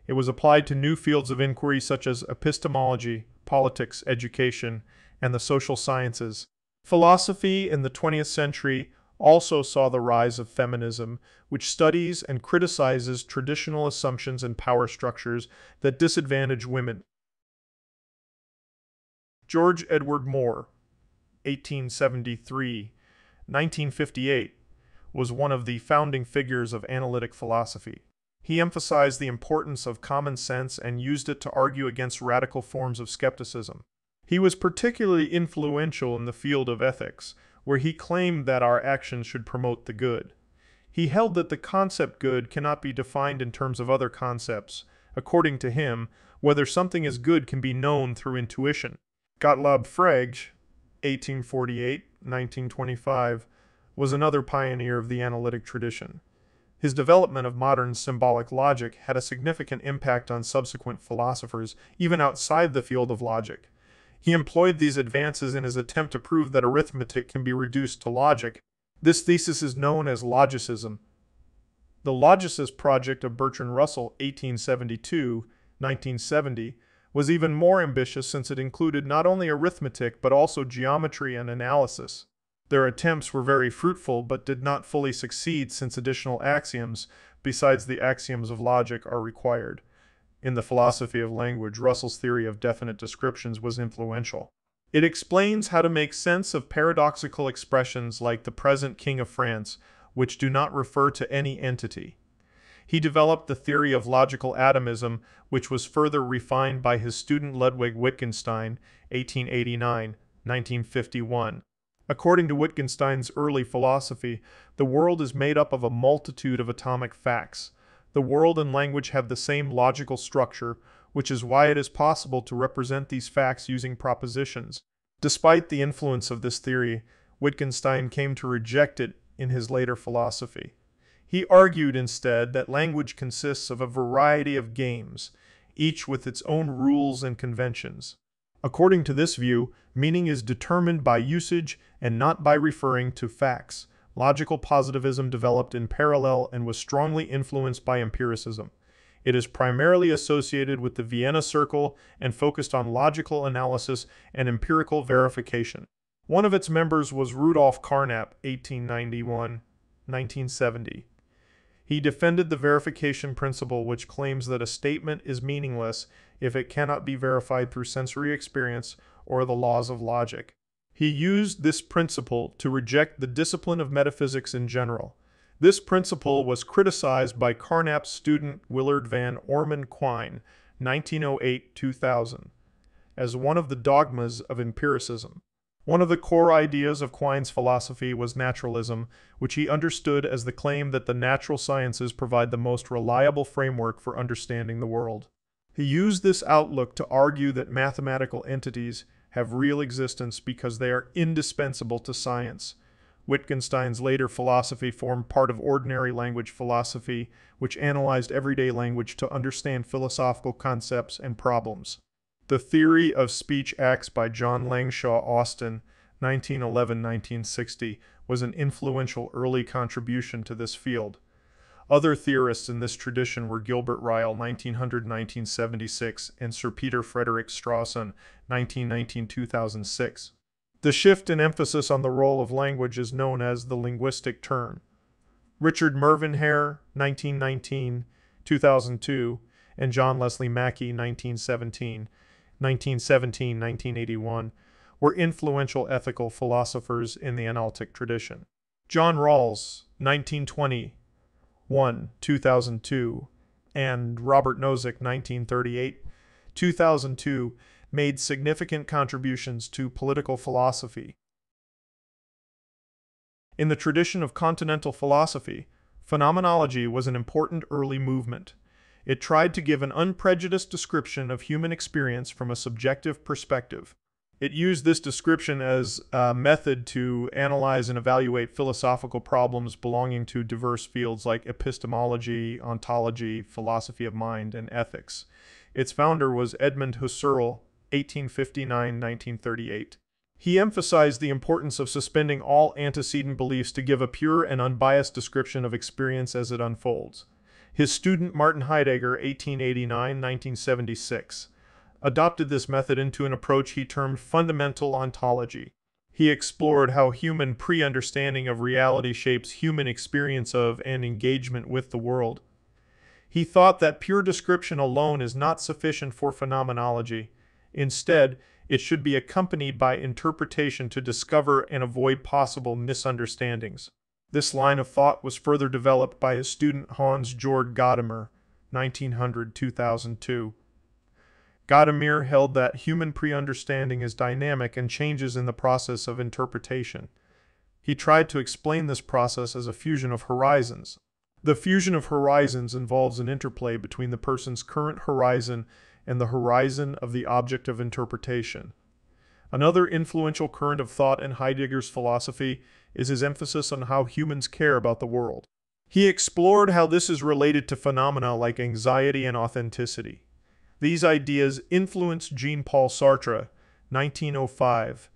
It was applied to new fields of inquiry such as epistemology, politics, education, and the social sciences. Philosophy in the 20th century also saw the rise of feminism, which studies and criticizes traditional assumptions and power structures that disadvantage women. George Edward Moore, 1873 1958, was one of the founding figures of analytic philosophy. He emphasized the importance of common sense and used it to argue against radical forms of skepticism. He was particularly influential in the field of ethics, where he claimed that our actions should promote the good. He held that the concept good cannot be defined in terms of other concepts. According to him, whether something is good can be known through intuition. Gottlob Frege, 1848-1925, was another pioneer of the analytic tradition. His development of modern symbolic logic had a significant impact on subsequent philosophers, even outside the field of logic. He employed these advances in his attempt to prove that arithmetic can be reduced to logic. This thesis is known as logicism. The logicist project of Bertrand Russell, 1872-1970, was even more ambitious since it included not only arithmetic but also geometry and analysis. Their attempts were very fruitful but did not fully succeed since additional axioms, besides the axioms of logic, are required. In the philosophy of language, Russell's theory of definite descriptions was influential. It explains how to make sense of paradoxical expressions like the present King of France, which do not refer to any entity. He developed the theory of logical atomism, which was further refined by his student Ludwig Wittgenstein, 1889-1951. According to Wittgenstein's early philosophy, the world is made up of a multitude of atomic facts. The world and language have the same logical structure, which is why it is possible to represent these facts using propositions. Despite the influence of this theory, Wittgenstein came to reject it in his later philosophy. He argued instead that language consists of a variety of games, each with its own rules and conventions. According to this view, meaning is determined by usage and not by referring to facts. Logical positivism developed in parallel and was strongly influenced by empiricism. It is primarily associated with the Vienna Circle and focused on logical analysis and empirical verification. One of its members was Rudolf Carnap, 1891-1970. He defended the verification principle which claims that a statement is meaningless if it cannot be verified through sensory experience or the laws of logic. He used this principle to reject the discipline of metaphysics in general. This principle was criticized by Carnap's student Willard Van Orman Quine, 1908-2000, as one of the dogmas of empiricism. One of the core ideas of Quine's philosophy was naturalism, which he understood as the claim that the natural sciences provide the most reliable framework for understanding the world. He used this outlook to argue that mathematical entities have real existence because they are indispensable to science. Wittgenstein's later philosophy formed part of ordinary language philosophy, which analyzed everyday language to understand philosophical concepts and problems. The Theory of Speech Acts by John Langshaw Austin, 1911-1960, was an influential early contribution to this field. Other theorists in this tradition were Gilbert Ryle, 1900-1976, and Sir Peter Frederick Strawson, 1919-2006. The shift in emphasis on the role of language is known as the linguistic turn. Richard Mervyn Hare, 1919, 2002, and John Leslie Mackie, 1917, 1917 1981, were influential ethical philosophers in the analytic tradition. John Rawls, 1921 2002, and Robert Nozick, 1938 2002, made significant contributions to political philosophy. In the tradition of continental philosophy, phenomenology was an important early movement. It tried to give an unprejudiced description of human experience from a subjective perspective. It used this description as a method to analyze and evaluate philosophical problems belonging to diverse fields like epistemology, ontology, philosophy of mind, and ethics. Its founder was Edmund Husserl, 1859-1938. He emphasized the importance of suspending all antecedent beliefs to give a pure and unbiased description of experience as it unfolds. His student Martin Heidegger, 1889-1976, adopted this method into an approach he termed fundamental ontology. He explored how human pre-understanding of reality shapes human experience of and engagement with the world. He thought that pure description alone is not sufficient for phenomenology. Instead, it should be accompanied by interpretation to discover and avoid possible misunderstandings. This line of thought was further developed by his student Hans Georg Gadamer, 1900-2002. Gadamer held that human pre-understanding is dynamic and changes in the process of interpretation. He tried to explain this process as a fusion of horizons. The fusion of horizons involves an interplay between the person's current horizon and the horizon of the object of interpretation. Another influential current of thought in Heidegger's philosophy is his emphasis on how humans care about the world. He explored how this is related to phenomena like anxiety and authenticity. These ideas influenced Jean-Paul Sartre, 1905,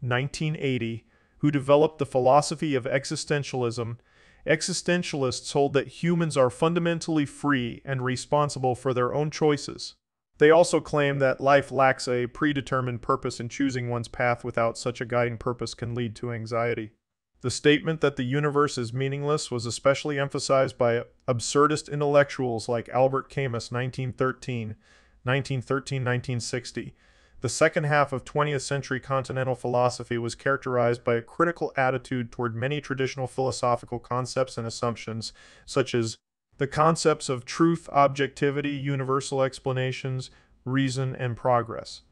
1980, who developed the philosophy of existentialism. Existentialists hold that humans are fundamentally free and responsible for their own choices. They also claim that life lacks a predetermined purpose and choosing one's path without such a guiding purpose can lead to anxiety. The statement that the universe is meaningless was especially emphasized by absurdist intellectuals like Albert Camus 1913, 1913-1960. The second half of 20th century continental philosophy was characterized by a critical attitude toward many traditional philosophical concepts and assumptions, such as the concepts of truth, objectivity, universal explanations, reason, and progress.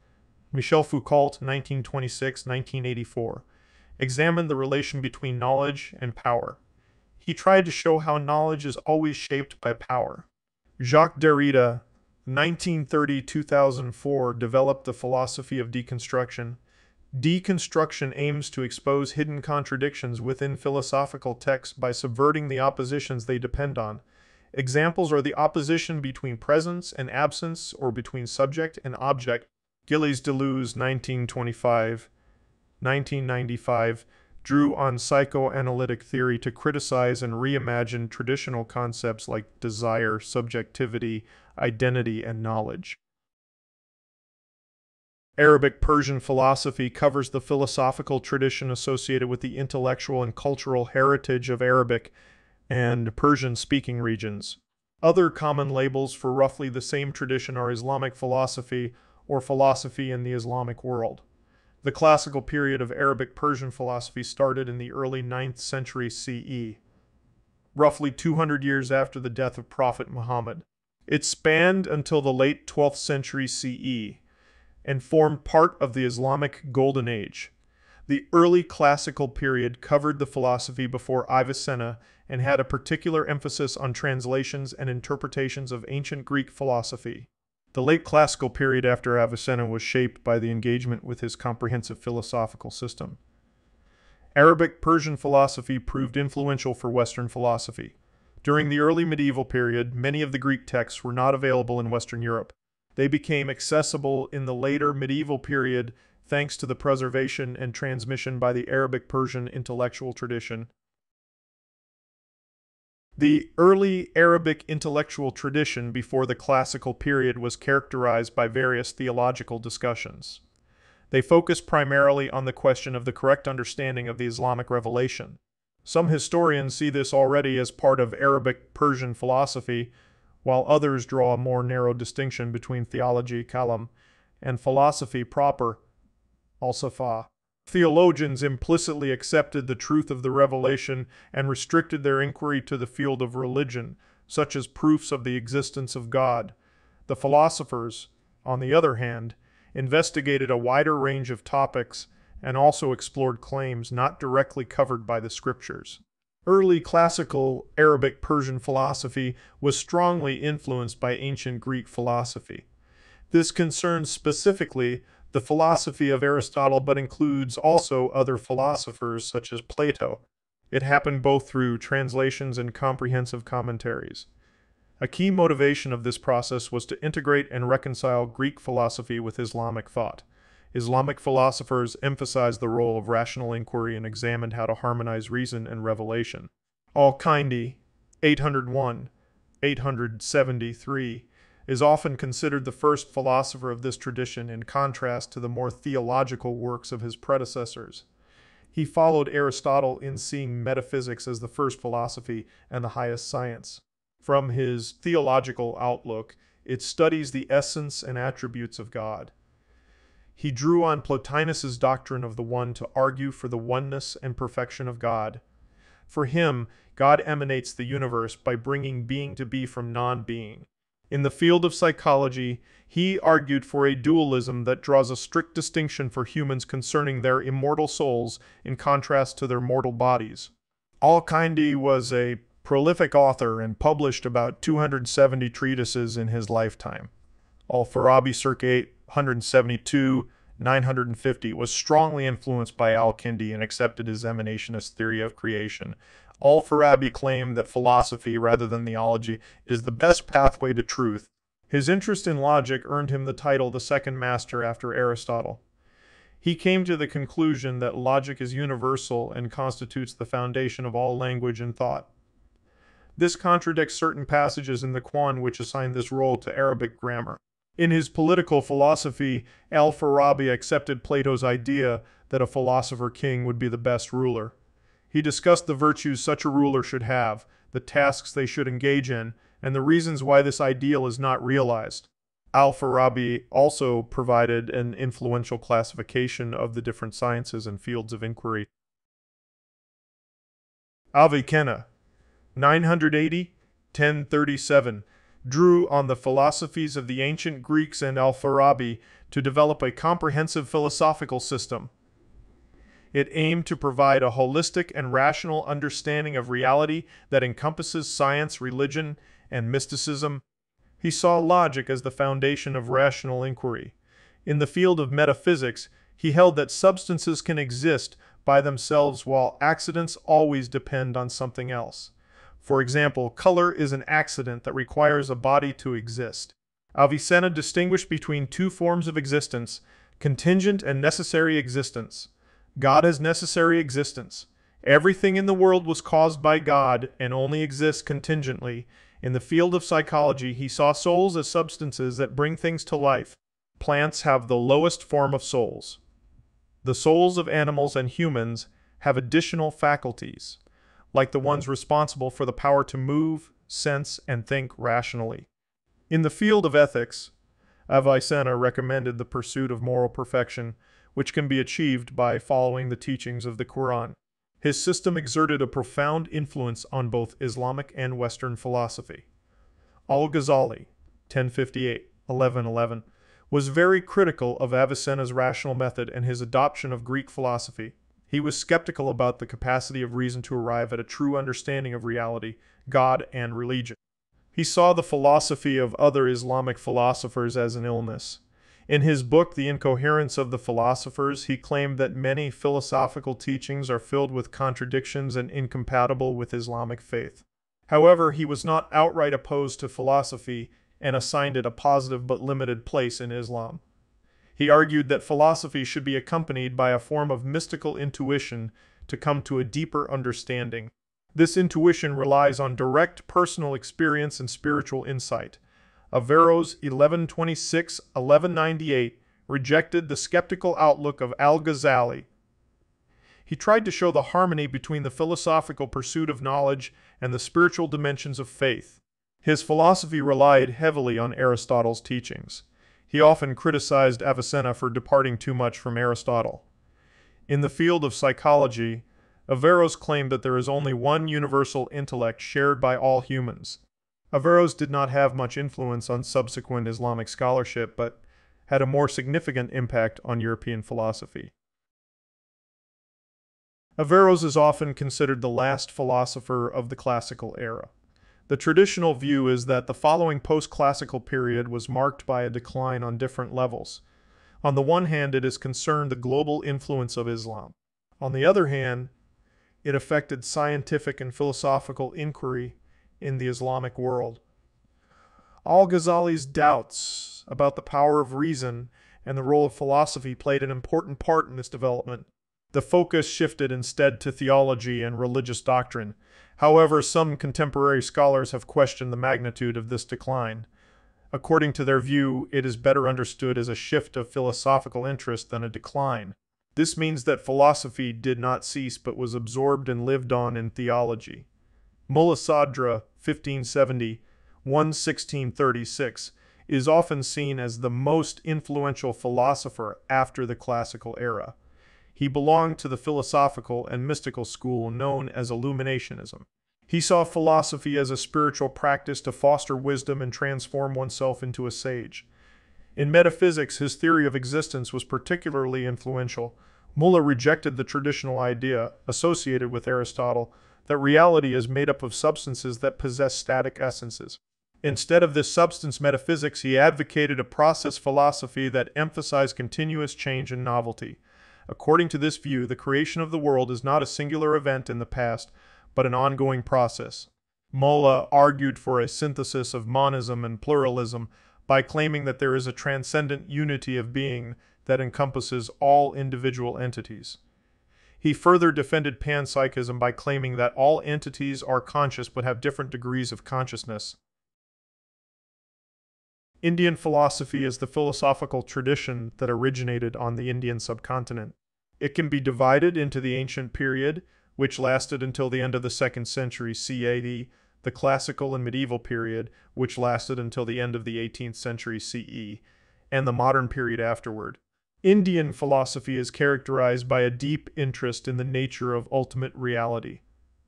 Michel Foucault, 1926-1984, examined the relation between knowledge and power. He tried to show how knowledge is always shaped by power. Jacques Derrida, 1930-2004, developed the philosophy of deconstruction. Deconstruction aims to expose hidden contradictions within philosophical texts by subverting the oppositions they depend on. Examples are the opposition between presence and absence or between subject and object. Gilles Deleuze, 1925, 1995, drew on psychoanalytic theory to criticize and reimagine traditional concepts like desire, subjectivity, identity, and knowledge. Arabic Persian philosophy covers the philosophical tradition associated with the intellectual and cultural heritage of Arabic and Persian-speaking regions. Other common labels for roughly the same tradition are Islamic philosophy or philosophy in the Islamic world. The classical period of Arabic Persian philosophy started in the early 9th century CE, roughly 200 years after the death of Prophet Muhammad. It spanned until the late 12th century CE and formed part of the Islamic Golden Age. The early classical period covered the philosophy before Avicenna and had a particular emphasis on translations and interpretations of ancient Greek philosophy. The late classical period after Avicenna was shaped by the engagement with his comprehensive philosophical system. Arabic Persian philosophy proved influential for Western philosophy. During the early medieval period, many of the Greek texts were not available in Western Europe. They became accessible in the later medieval period thanks to the preservation and transmission by the Arabic Persian intellectual tradition. The early Arabic intellectual tradition before the classical period was characterized by various theological discussions. They focused primarily on the question of the correct understanding of the Islamic revelation. Some historians see this already as part of Arabic Persian philosophy, while others draw a more narrow distinction between theology, kalam, and philosophy proper, falsafa. Theologians implicitly accepted the truth of the revelation and restricted their inquiry to the field of religion, such as proofs of the existence of God. The philosophers, on the other hand, investigated a wider range of topics and also explored claims not directly covered by the scriptures. Early classical Arabic Persian philosophy was strongly influenced by ancient Greek philosophy. This concerns specifically the philosophy of Aristotle, but includes also other philosophers such as Plato. It happened both through translations and comprehensive commentaries. A key motivation of this process was to integrate and reconcile Greek philosophy with Islamic thought. Islamic philosophers emphasized the role of rational inquiry and examined how to harmonize reason and revelation. Al-Kindi, 801, 873, is often considered the first philosopher of this tradition in contrast to the more theological works of his predecessors. He followed Aristotle in seeing metaphysics as the first philosophy and the highest science. From his theological outlook, it studies the essence and attributes of God. He drew on Plotinus's doctrine of the one to argue for the oneness and perfection of God. For him, God emanates the universe by bringing being to be from non-being. In the field of psychology, he argued for a dualism that draws a strict distinction for humans concerning their immortal souls in contrast to their mortal bodies. Al-Kindi was a prolific author and published about 270 treatises in his lifetime. Al-Farabi circa 872 950 was strongly influenced by Al-Kindi and accepted his emanationist theory of creation. Al-Farabi claimed that philosophy, rather than theology, is the best pathway to truth. His interest in logic earned him the title the second master after Aristotle. He came to the conclusion that logic is universal and constitutes the foundation of all language and thought. This contradicts certain passages in the Quran which assign this role to Arabic grammar. In his political philosophy, Al-Farabi accepted Plato's idea that a philosopher king would be the best ruler. He discussed the virtues such a ruler should have, the tasks they should engage in, and the reasons why this ideal is not realized. Al-Farabi also provided an influential classification of the different sciences and fields of inquiry. Avicenna, 980-1037, drew on the philosophies of the ancient Greeks and Al-Farabi to develop a comprehensive philosophical system. It aimed to provide a holistic and rational understanding of reality that encompasses science, religion, and mysticism. He saw logic as the foundation of rational inquiry. In the field of metaphysics, he held that substances can exist by themselves while accidents always depend on something else. For example, color is an accident that requires a body to exist. Avicenna distinguished between two forms of existence, contingent and necessary existence. God is necessary existence. Everything in the world was caused by God and only exists contingently. In the field of psychology, he saw souls as substances that bring things to life. Plants have the lowest form of souls. The souls of animals and humans have additional faculties, like the ones responsible for the power to move, sense, and think rationally. In the field of ethics, Avicenna recommended the pursuit of moral perfection which can be achieved by following the teachings of the Quran. His system exerted a profound influence on both Islamic and Western philosophy. Al-Ghazali, 1058-1111, was very critical of Avicenna's rational method and his adoption of Greek philosophy. He was skeptical about the capacity of reason to arrive at a true understanding of reality, God, and religion. He saw the philosophy of other Islamic philosophers as an illness, in his book, The Incoherence of the Philosophers, he claimed that many philosophical teachings are filled with contradictions and incompatible with Islamic faith. However, he was not outright opposed to philosophy and assigned it a positive but limited place in Islam. He argued that philosophy should be accompanied by a form of mystical intuition to come to a deeper understanding. This intuition relies on direct personal experience and spiritual insight. Averroes 1126-1198 rejected the skeptical outlook of Al-Ghazali. He tried to show the harmony between the philosophical pursuit of knowledge and the spiritual dimensions of faith. His philosophy relied heavily on Aristotle's teachings. He often criticized Avicenna for departing too much from Aristotle. In the field of psychology, Averroes claimed that there is only one universal intellect shared by all humans, Averroes did not have much influence on subsequent Islamic scholarship, but had a more significant impact on European philosophy. Averroes is often considered the last philosopher of the classical era. The traditional view is that the following post-classical period was marked by a decline on different levels. On the one hand, it is concerned the global influence of Islam. On the other hand, it affected scientific and philosophical inquiry in the Islamic world. Al-Ghazali's doubts about the power of reason and the role of philosophy played an important part in this development. The focus shifted instead to theology and religious doctrine. However, some contemporary scholars have questioned the magnitude of this decline. According to their view, it is better understood as a shift of philosophical interest than a decline. This means that philosophy did not cease but was absorbed and lived on in theology. Mulla Sadra, 1570, 1636, is often seen as the most influential philosopher after the classical era. He belonged to the philosophical and mystical school known as Illuminationism. He saw philosophy as a spiritual practice to foster wisdom and transform oneself into a sage. In metaphysics, his theory of existence was particularly influential. Mulla rejected the traditional idea, associated with Aristotle, that reality is made up of substances that possess static essences. Instead of this substance metaphysics, he advocated a process philosophy that emphasized continuous change and novelty. According to this view, the creation of the world is not a singular event in the past, but an ongoing process. Mulla argued for a synthesis of monism and pluralism by claiming that there is a transcendent unity of being that encompasses all individual entities. He further defended panpsychism by claiming that all entities are conscious but have different degrees of consciousness. Indian philosophy is the philosophical tradition that originated on the Indian subcontinent. It can be divided into the ancient period, which lasted until the end of the second century CAD, the classical and medieval period, which lasted until the end of the 18th century CE, and the modern period afterward. Indian philosophy is characterized by a deep interest in the nature of ultimate reality.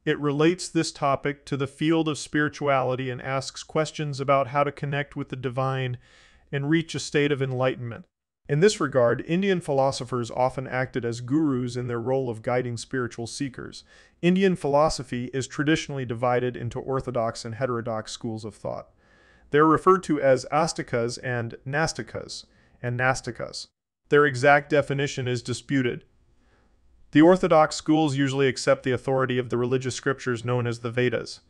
It relates this topic to the field of spirituality and asks questions about how to connect with the divine and reach a state of enlightenment. In this regard, Indian philosophers often acted as gurus in their role of guiding spiritual seekers. Indian philosophy is traditionally divided into orthodox and heterodox schools of thought. They are referred to as astikas and nastikas and nastikas. Their exact definition is disputed. The orthodox schools usually accept the authority of the religious scriptures known as the Vedas.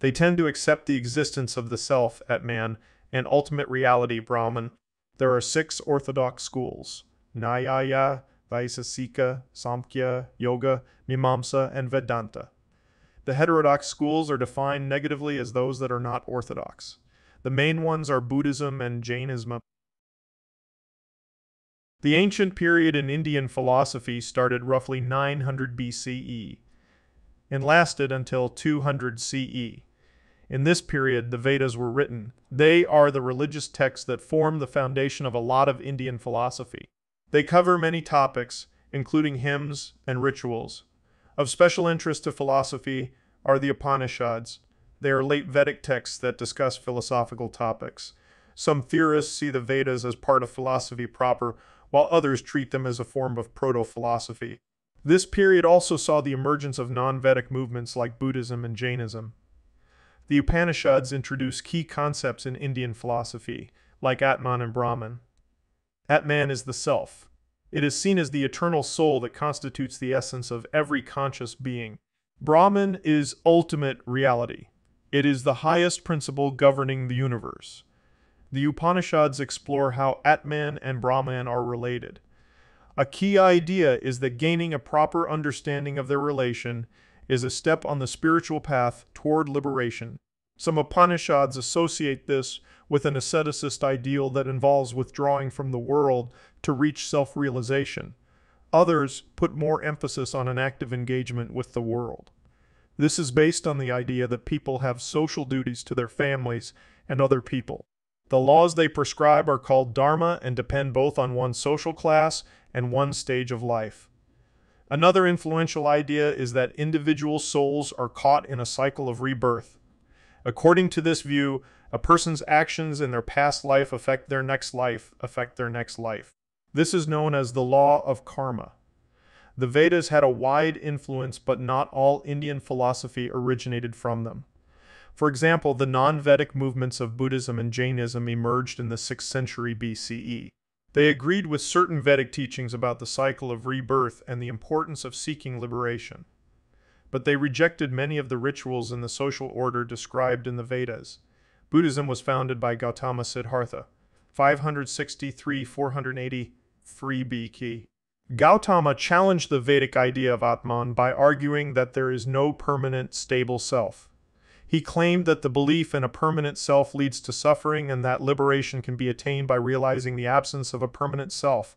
They tend to accept the existence of the self, Atman, and ultimate reality, Brahman, there are six orthodox schools Nyaya, Vaisesika, Samkhya, Yoga, Mimamsa, and Vedanta. The heterodox schools are defined negatively as those that are not orthodox. The main ones are Buddhism and Jainism. The ancient period in Indian philosophy started roughly 900 BCE and lasted until 200 CE. In this period, the Vedas were written. They are the religious texts that form the foundation of a lot of Indian philosophy. They cover many topics, including hymns and rituals. Of special interest to philosophy are the Upanishads. They are late Vedic texts that discuss philosophical topics. Some theorists see the Vedas as part of philosophy proper, while others treat them as a form of proto-philosophy. This period also saw the emergence of non-Vedic movements like Buddhism and Jainism. The Upanishads introduce key concepts in Indian philosophy, like Atman and Brahman. Atman is the self. It is seen as the eternal soul that constitutes the essence of every conscious being. Brahman is ultimate reality. It is the highest principle governing the universe. The Upanishads explore how Atman and Brahman are related. A key idea is that gaining a proper understanding of their relation is a step on the spiritual path toward liberation. Some Upanishads associate this with an asceticist ideal that involves withdrawing from the world to reach self-realization. Others put more emphasis on an active engagement with the world. This is based on the idea that people have social duties to their families and other people. The laws they prescribe are called dharma and depend both on one's social class and one stage of life. Another influential idea is that individual souls are caught in a cycle of rebirth. According to this view, a person's actions in their past life affect their next life, affect their next life. This is known as the law of karma. The Vedas had a wide influence, but not all Indian philosophy originated from them. For example, the non-Vedic movements of Buddhism and Jainism emerged in the 6th century BCE. They agreed with certain Vedic teachings about the cycle of rebirth and the importance of seeking liberation. But they rejected many of the rituals in the social order described in the Vedas. Buddhism was founded by Gautama Siddhartha, 563-483 BK. Gautama challenged the Vedic idea of Atman by arguing that there is no permanent, stable self. He claimed that the belief in a permanent self leads to suffering and that liberation can be attained by realizing the absence of a permanent self.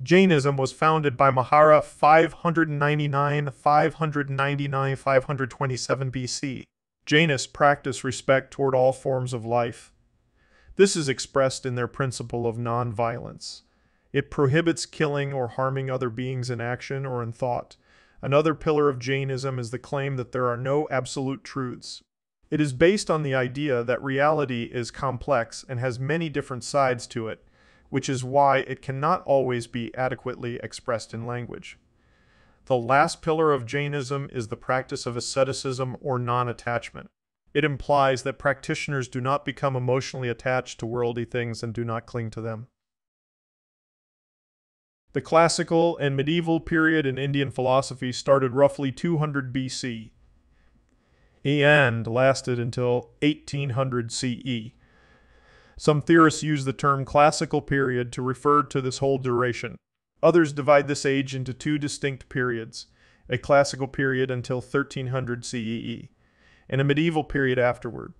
Jainism was founded by Mahavira 599 599 527 BC. Jainists practice respect toward all forms of life. This is expressed in their principle of non-violence. It prohibits killing or harming other beings in action or in thought. Another pillar of Jainism is the claim that there are no absolute truths. It is based on the idea that reality is complex and has many different sides to it, which is why it cannot always be adequately expressed in language. The last pillar of Jainism is the practice of asceticism or non attachment. It implies that practitioners do not become emotionally attached to worldly things and do not cling to them. The classical and medieval period in Indian philosophy started roughly 200 BC and lasted until 1800 CE. Some theorists use the term classical period to refer to this whole duration. Others divide this age into two distinct periods a classical period until 1300 CEE, and a medieval period afterward.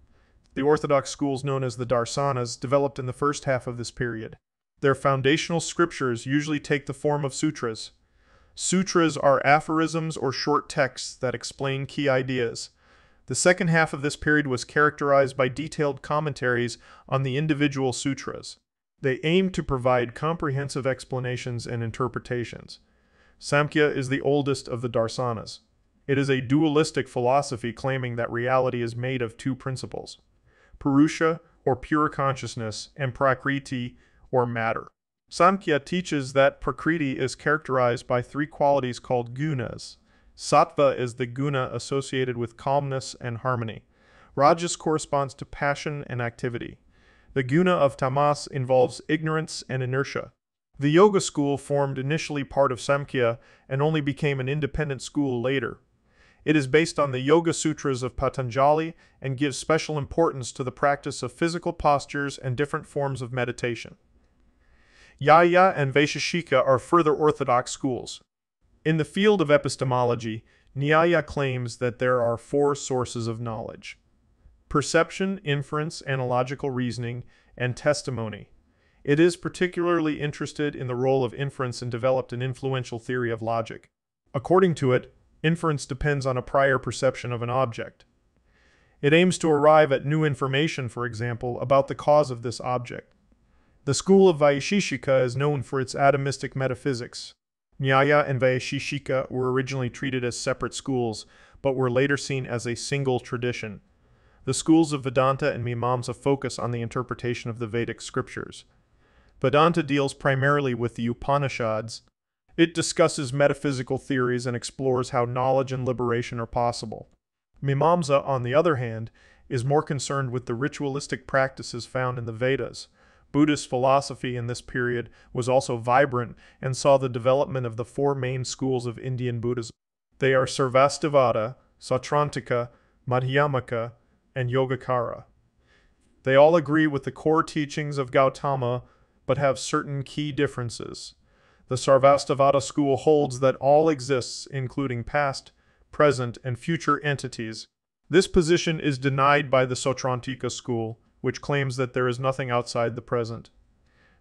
The orthodox schools known as the Darsanas developed in the first half of this period. Their foundational scriptures usually take the form of sutras. Sutras are aphorisms or short texts that explain key ideas. The second half of this period was characterized by detailed commentaries on the individual sutras. They aimed to provide comprehensive explanations and interpretations. Samkhya is the oldest of the darsanas. It is a dualistic philosophy claiming that reality is made of two principles Purusha, or pure consciousness, and Prakriti, or matter. Samkhya teaches that Prakriti is characterized by three qualities called gunas Sattva is the guna associated with calmness and harmony. Rajas corresponds to passion and activity. The guna of tamas involves ignorance and inertia. The yoga school formed initially part of Samkhya and only became an independent school later. It is based on the Yoga Sutras of Patanjali and gives special importance to the practice of physical postures and different forms of meditation. Nyaya and Vaisheshika are further orthodox schools. In the field of epistemology, Nyaya claims that there are four sources of knowledge perception, inference, analogical reasoning, and testimony. It is particularly interested in the role of inference and developed an influential theory of logic. According to it, inference depends on a prior perception of an object. It aims to arrive at new information, for example, about the cause of this object. The school of Vaisheshika is known for its atomistic metaphysics, Nyaya and Vaisheshika were originally treated as separate schools, but were later seen as a single tradition. The schools of Vedanta and Mimamsa focus on the interpretation of the Vedic scriptures. Vedanta deals primarily with the Upanishads. It discusses metaphysical theories and explores how knowledge and liberation are possible. Mimamsa, on the other hand, is more concerned with the ritualistic practices found in the Vedas. Buddhist philosophy in this period was also vibrant and saw the development of the four main schools of Indian Buddhism. They are Sarvastivada, Sautrantika, Madhyamaka, and Yogacara. They all agree with the core teachings of Gautama but have certain key differences. The Sarvastivada school holds that all exists, including past, present, and future entities. This position is denied by the Sautrantika school, which claims that there is nothing outside the present.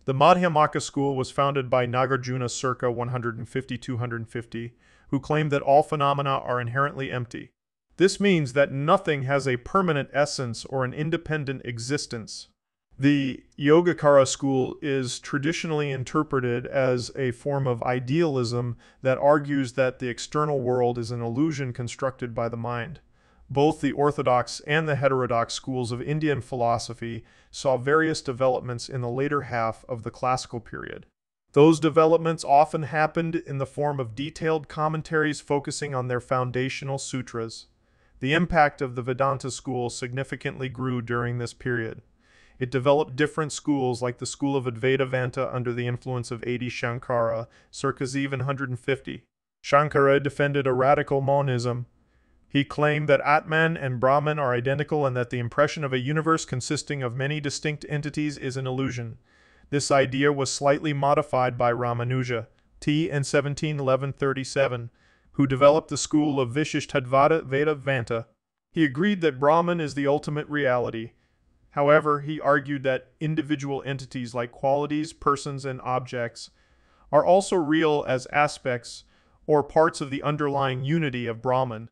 The Madhyamaka school was founded by Nagarjuna circa 150-250, who claimed that all phenomena are inherently empty. This means that nothing has a permanent essence or an independent existence. The Yogacara school is traditionally interpreted as a form of idealism that argues that the external world is an illusion constructed by the mind. Both the Orthodox and the heterodox schools of Indian philosophy saw various developments in the later half of the classical period. Those developments often happened in the form of detailed commentaries focusing on their foundational sutras. The impact of the Vedanta school significantly grew during this period. It developed different schools like the school of Advaita Vedanta under the influence of Adi Shankara, circa Z 150. Shankara defended a radical monism, he claimed that Atman and Brahman are identical and that the impression of a universe consisting of many distinct entities is an illusion. This idea was slightly modified by Ramanuja, T. in 1711-37, who developed the school of Vishishtadvaita Vedanta. He agreed that Brahman is the ultimate reality. However, he argued that individual entities like qualities, persons, and objects are also real as aspects or parts of the underlying unity of Brahman.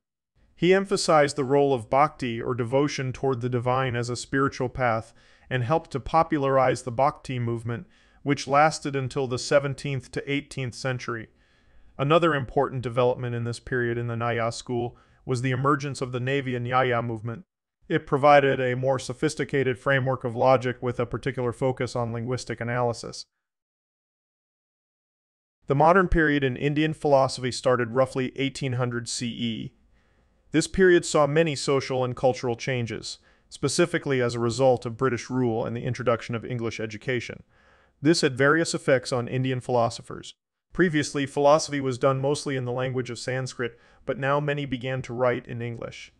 He emphasized the role of bhakti or devotion toward the divine as a spiritual path and helped to popularize the bhakti movement, which lasted until the 17th to 18th century. Another important development in this period in the Nyaya school was the emergence of the Navya Nyaya movement. It provided a more sophisticated framework of logic with a particular focus on linguistic analysis. The modern period in Indian philosophy started roughly 1800 CE. This period saw many social and cultural changes, specifically as a result of British rule and the introduction of English education. This had various effects on Indian philosophers. Previously, philosophy was done mostly in the language of Sanskrit, but now many began to write in English.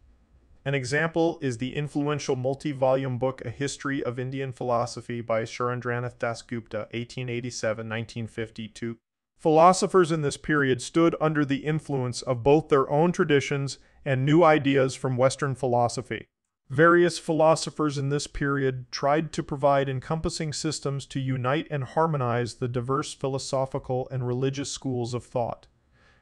An example is the influential multi-volume book A History of Indian Philosophy by Surendranath Dasgupta, 1887-1952. Philosophers in this period stood under the influence of both their own traditions and new ideas from Western philosophy. Various philosophers in this period tried to provide encompassing systems to unite and harmonize the diverse philosophical and religious schools of thought.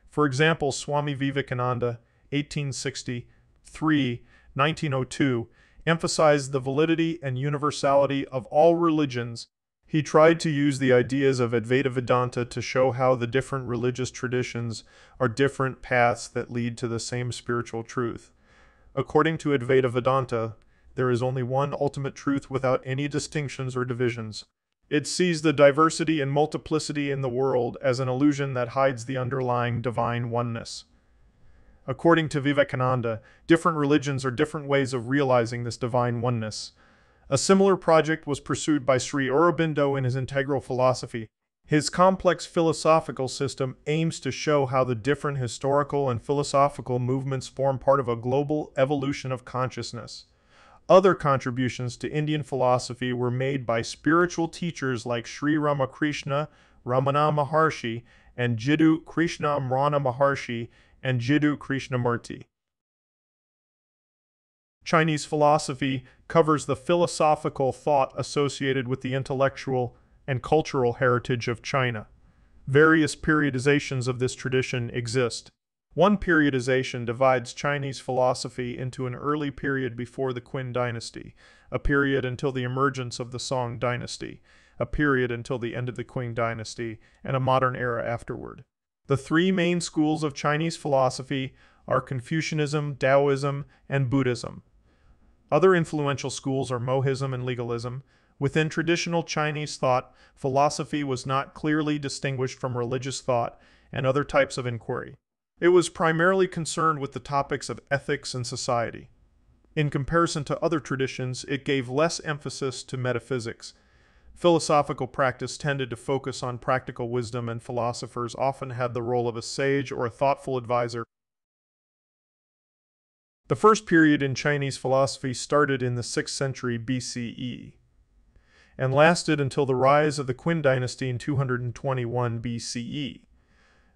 For example, Swami Vivekananda, 1863, 1902, emphasized the validity and universality of all religions. He tried to use the ideas of Advaita Vedanta to show how the different religious traditions are different paths that lead to the same spiritual truth. According to Advaita Vedanta, there is only one ultimate truth without any distinctions or divisions. It sees the diversity and multiplicity in the world as an illusion that hides the underlying divine oneness. According to Vivekananda, different religions are different ways of realizing this divine oneness. A similar project was pursued by Sri Aurobindo in his integral philosophy. His complex philosophical system aims to show how the different historical and philosophical movements form part of a global evolution of consciousness. Other contributions to Indian philosophy were made by spiritual teachers like Sri Ramakrishna Ramana Maharshi and Jiddu Krishnamrana Maharshi and Jiddu Krishnamurti. Chinese philosophy covers the philosophical thought associated with the intellectual and cultural heritage of China. Various periodizations of this tradition exist. One periodization divides Chinese philosophy into an early period before the Qin dynasty, a period until the emergence of the Song dynasty, a period until the end of the Qing dynasty, and a modern era afterward. The three main schools of Chinese philosophy are Confucianism, Taoism, and Buddhism. Other influential schools are Mohism and legalism. Within traditional Chinese thought, philosophy was not clearly distinguished from religious thought and other types of inquiry. It was primarily concerned with the topics of ethics and society. In comparison to other traditions, it gave less emphasis to metaphysics, Philosophical practice tended to focus on practical wisdom, and philosophers often had the role of a sage or a thoughtful advisor. The first period in Chinese philosophy started in the 6th century BCE and lasted until the rise of the Qin dynasty in 221 BCE.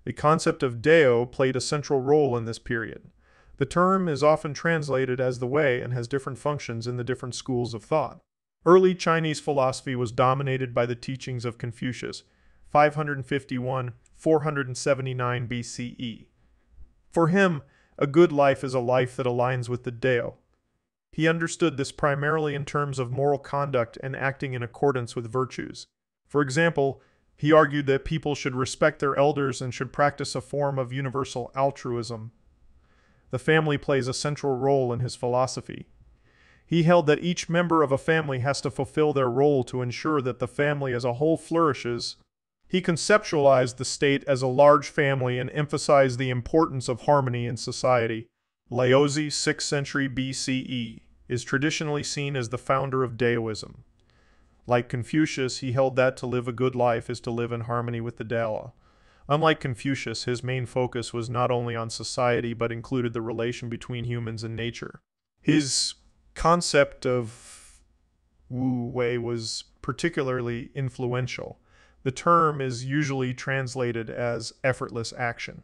The concept of Dao played a central role in this period. The term is often translated as the way and has different functions in the different schools of thought. Early Chinese philosophy was dominated by the teachings of Confucius, 551 479 BCE. For him, a good life is a life that aligns with the Tao. He understood this primarily in terms of moral conduct and acting in accordance with virtues. For example, he argued that people should respect their elders and should practice a form of universal altruism. The family plays a central role in his philosophy. He held that each member of a family has to fulfill their role to ensure that the family as a whole flourishes. He conceptualized the state as a large family and emphasized the importance of harmony in society. Laozi, 6th century BCE, is traditionally seen as the founder of Daoism. Like Confucius, he held that to live a good life is to live in harmony with the Tao. Unlike Confucius, his main focus was not only on society but included the relation between humans and nature. His concept of Wu Wei was particularly influential. The term is usually translated as effortless action.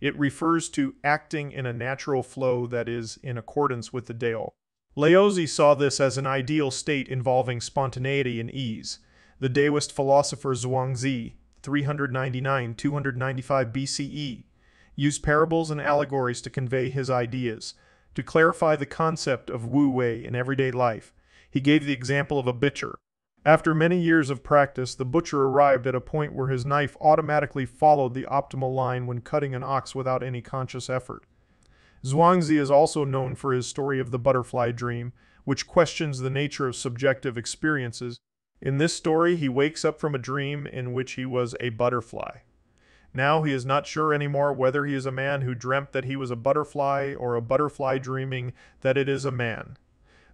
It refers to acting in a natural flow that is in accordance with the Dao. Laozi saw this as an ideal state involving spontaneity and ease. The Daoist philosopher Zhuangzi, 399-295 BCE, used parables and allegories to convey his ideas, to clarify the concept of Wu Wei in everyday life, he gave the example of a butcher. After many years of practice, the butcher arrived at a point where his knife automatically followed the optimal line when cutting an ox without any conscious effort. Zhuangzi is also known for his story of the butterfly dream, which questions the nature of subjective experiences. In this story, he wakes up from a dream in which he was a butterfly. Now he is not sure anymore whether he is a man who dreamt that he was a butterfly or a butterfly dreaming that it is a man.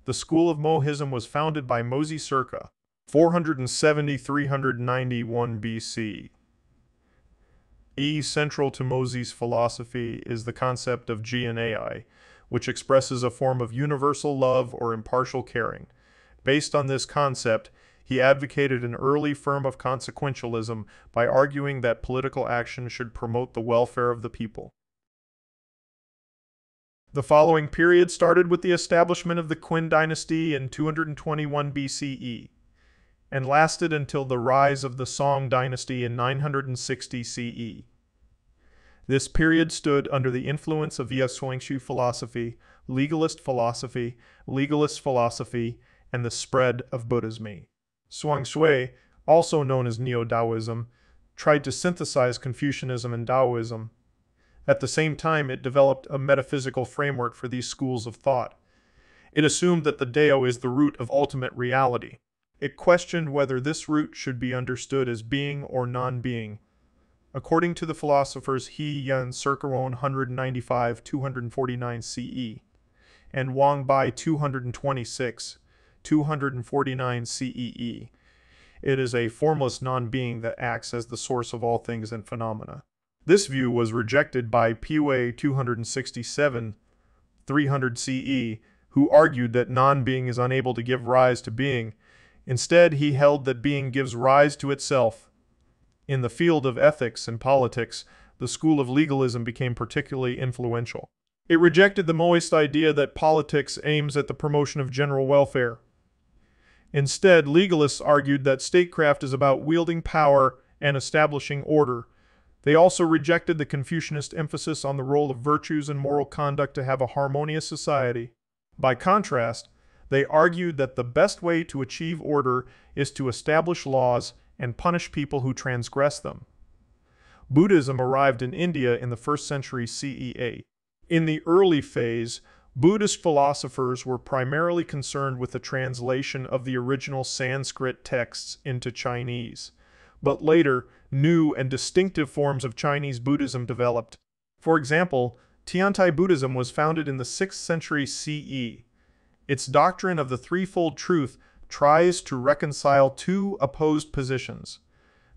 The school of Mohism was founded by Mozi circa 470-391 BC. E central to Mozi's philosophy is the concept of Jian'ai, which expresses a form of universal love or impartial caring. Based on this concept, he advocated an early form of consequentialism by arguing that political action should promote the welfare of the people. The following period started with the establishment of the Qin dynasty in 221 BCE and lasted until the rise of the Song dynasty in 960 CE. This period stood under the influence of Xuanxue philosophy, legalist philosophy, legalist philosophy, and the spread of Buddhism. Zhuangzi, also known as Neo-Daoism, tried to synthesize Confucianism and Taoism. At the same time, it developed a metaphysical framework for these schools of thought. It assumed that the Tao is the root of ultimate reality. It questioned whether this root should be understood as being or non-being. According to the philosophers He Yan circa 195-249 CE and Wang Bi 226, 249 CEE, it is a formless non-being that acts as the source of all things and phenomena. This view was rejected by Pei Wei 267, 300 CE, who argued that non-being is unable to give rise to being, Instead, he held that being gives rise to itself. In the field of ethics and politics, the school of legalism became particularly influential. It rejected the Mohist idea that politics aims at the promotion of general welfare. Instead, legalists argued that statecraft is about wielding power and establishing order. They also rejected the Confucianist emphasis on the role of virtues and moral conduct to have a harmonious society. By contrast, they argued that the best way to achieve order is to establish laws and punish people who transgress them. Buddhism arrived in India in the first century CEA. In the early phase, Buddhist philosophers were primarily concerned with the translation of the original Sanskrit texts into Chinese. But later, new and distinctive forms of Chinese Buddhism developed. For example, Tiantai Buddhism was founded in the 6th century CE. Its doctrine of the threefold truth tries to reconcile two opposed positions.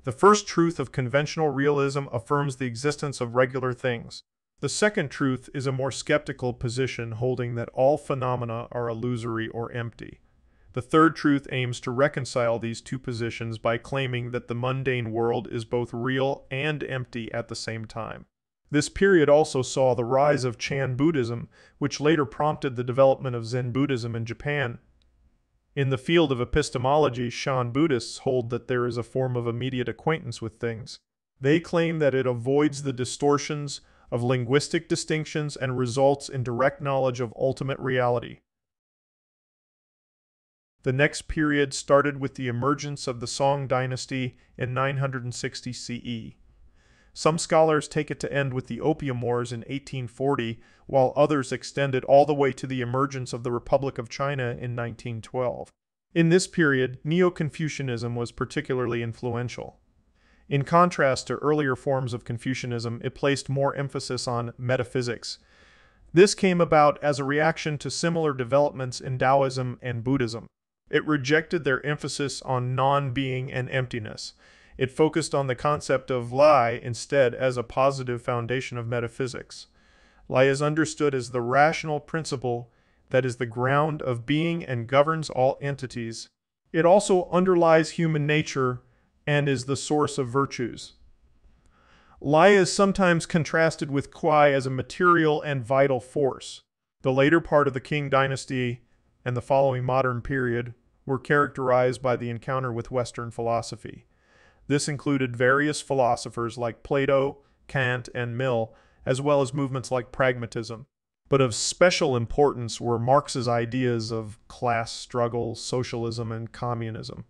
The first truth of conventional realism affirms the existence of regular things. The second truth is a more skeptical position holding that all phenomena are illusory or empty. The third truth aims to reconcile these two positions by claiming that the mundane world is both real and empty at the same time. This period also saw the rise of Chan Buddhism, which later prompted the development of Zen Buddhism in Japan. In the field of epistemology, Chan Buddhists hold that there is a form of immediate acquaintance with things. They claim that it avoids the distortions of linguistic distinctions and results in direct knowledge of ultimate reality. The next period started with the emergence of the Song dynasty in 960 CE. Some scholars take it to end with the Opium Wars in 1840, while others extend it all the way to the emergence of the Republic of China in 1912. In this period, Neo-Confucianism was particularly influential. In contrast to earlier forms of Confucianism, it placed more emphasis on metaphysics. This came about as a reaction to similar developments in Taoism and Buddhism. It rejected their emphasis on non-being and emptiness, it focused on the concept of lie instead as a positive foundation of metaphysics. Lie is understood as the rational principle that is the ground of being and governs all entities. It also underlies human nature and is the source of virtues. Lie is sometimes contrasted with Kuai as a material and vital force. The later part of the Qing dynasty and the following modern period were characterized by the encounter with Western philosophy. This included various philosophers like Plato, Kant, and Mill, as well as movements like pragmatism. But of special importance were Marx's ideas of class struggle, socialism, and communism.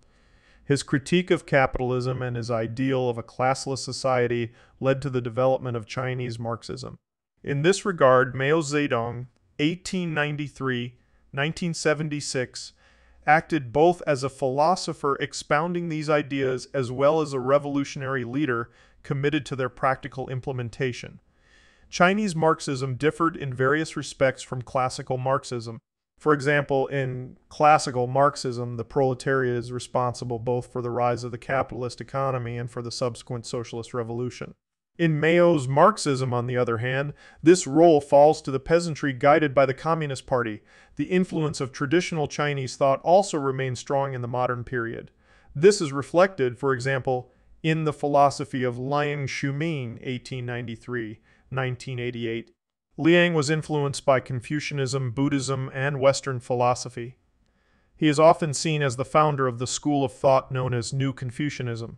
His critique of capitalism and his ideal of a classless society led to the development of Chinese Marxism. In this regard, Mao Zedong, 1893 1976, acted both as a philosopher expounding these ideas as well as a revolutionary leader committed to their practical implementation. Chinese Marxism differed in various respects from classical Marxism. For example, in classical Marxism, the proletariat is responsible both for the rise of the capitalist economy and for the subsequent socialist revolution. In Mao's Marxism, on the other hand, this role falls to the peasantry guided by the Communist Party. The influence of traditional Chinese thought also remains strong in the modern period. This is reflected, for example, in the philosophy of Liang Shuming, 1893-1988. Liang was influenced by Confucianism, Buddhism, and Western philosophy. He is often seen as the founder of the school of thought known as New Confucianism.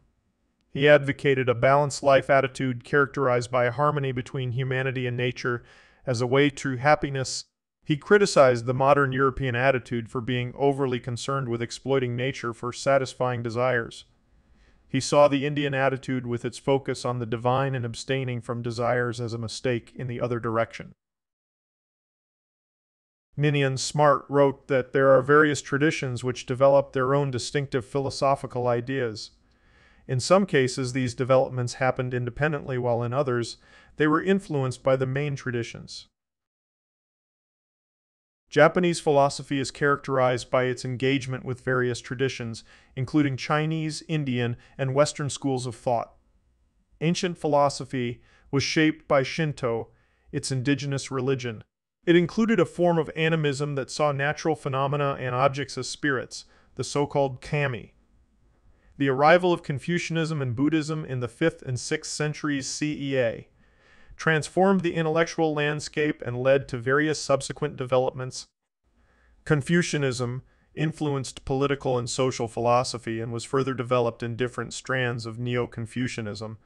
He advocated a balanced life attitude characterized by a harmony between humanity and nature as a way to happiness. He criticized the modern European attitude for being overly concerned with exploiting nature for satisfying desires. He saw the Indian attitude with its focus on the divine and abstaining from desires as a mistake in the other direction. Ninian Smart wrote that there are various traditions which develop their own distinctive philosophical ideas. In some cases, these developments happened independently, while in others, they were influenced by the main traditions. Japanese philosophy is characterized by its engagement with various traditions, including Chinese, Indian, and Western schools of thought. Ancient philosophy was shaped by Shinto, its indigenous religion. It included a form of animism that saw natural phenomena and objects as spirits, the so-called kami. The arrival of Confucianism and Buddhism in the 5th and 6th centuries CEA transformed the intellectual landscape and led to various subsequent developments. Confucianism influenced political and social philosophy and was further developed in different strands of Neo-Confucianism.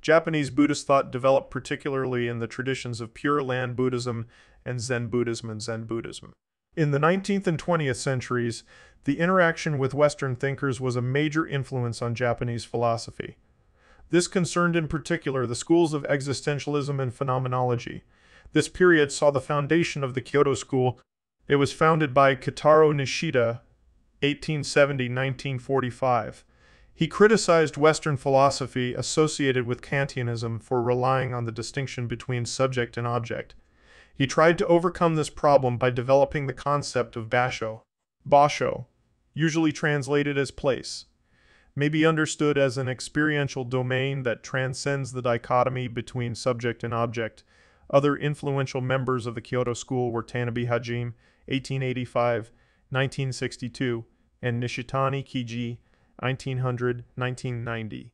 Japanese Buddhist thought developed particularly in the traditions of Pure Land Buddhism and Zen Buddhism and Zen Buddhism. In the 19th and 20th centuries, the interaction with Western thinkers was a major influence on Japanese philosophy. This concerned in particular the schools of existentialism and phenomenology. This period saw the foundation of the Kyoto School. It was founded by Kitaro Nishida, 1870-1945. He criticized Western philosophy associated with Kantianism for relying on the distinction between subject and object. He tried to overcome this problem by developing the concept of basho. Basho, usually translated as place, may be understood as an experiential domain that transcends the dichotomy between subject and object. Other influential members of the Kyoto School were Tanabe Hajime, 1885, 1962, and Nishitani Keiji, 1900-1990.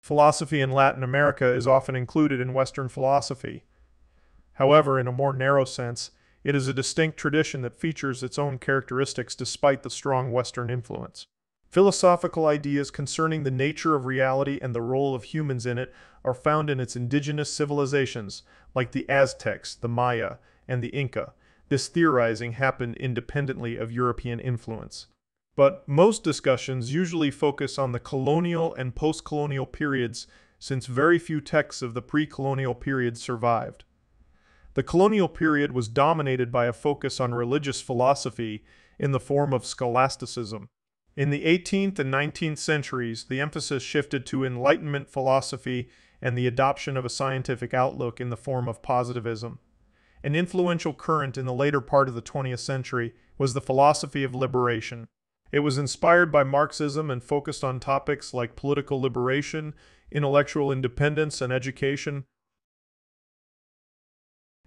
Philosophy in Latin America is often included in Western philosophy. However, in a more narrow sense, it is a distinct tradition that features its own characteristics despite the strong Western influence. Philosophical ideas concerning the nature of reality and the role of humans in it are found in its indigenous civilizations, like the Aztecs, the Maya, and the Inca. This theorizing happened independently of European influence. But most discussions usually focus on the colonial and post-colonial periods since very few texts of the pre-colonial period survived. The colonial period was dominated by a focus on religious philosophy in the form of scholasticism. In the 18th and 19th centuries, the emphasis shifted to Enlightenment philosophy and the adoption of a scientific outlook in the form of positivism. An influential current in the later part of the 20th century was the philosophy of liberation. It was inspired by Marxism and focused on topics like political liberation, intellectual independence, and education,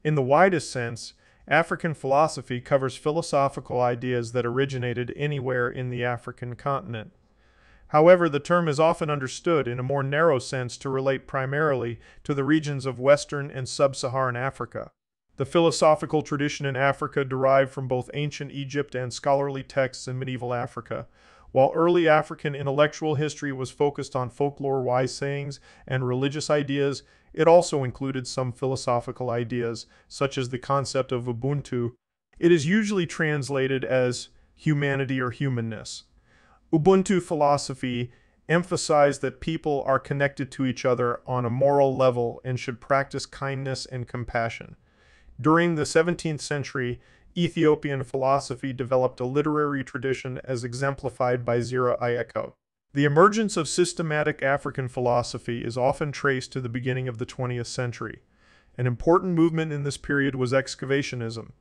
in the widest sense, African philosophy covers philosophical ideas that originated anywhere in the African continent. However, the term is often understood in a more narrow sense to relate primarily to the regions of Western and Sub-Saharan Africa. The philosophical tradition in Africa derived from both ancient Egypt and scholarly texts in medieval Africa, while early African intellectual history was focused on folklore, wise sayings, and religious ideas, it also included some philosophical ideas, such as the concept of Ubuntu. It is usually translated as humanity or humanness. Ubuntu philosophy emphasized that people are connected to each other on a moral level and should practice kindness and compassion. During the 17th century, Ethiopian philosophy developed a literary tradition as exemplified by Zera Yacob. The emergence of systematic African philosophy is often traced to the beginning of the 20th century. An important movement in this period was excavationism.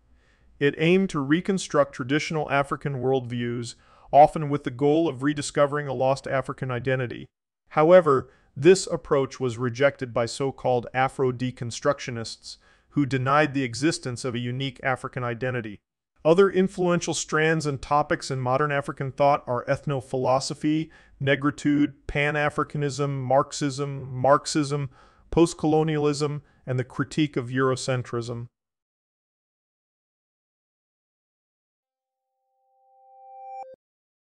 It aimed to reconstruct traditional African worldviews, often with the goal of rediscovering a lost African identity. However, this approach was rejected by so-called Afro-deconstructionists, who denied the existence of a unique African identity. Other influential strands and topics in modern African thought are ethnophilosophy, negritude, Pan-Africanism, Marxism, Marxism, postcolonialism, and the critique of Eurocentrism.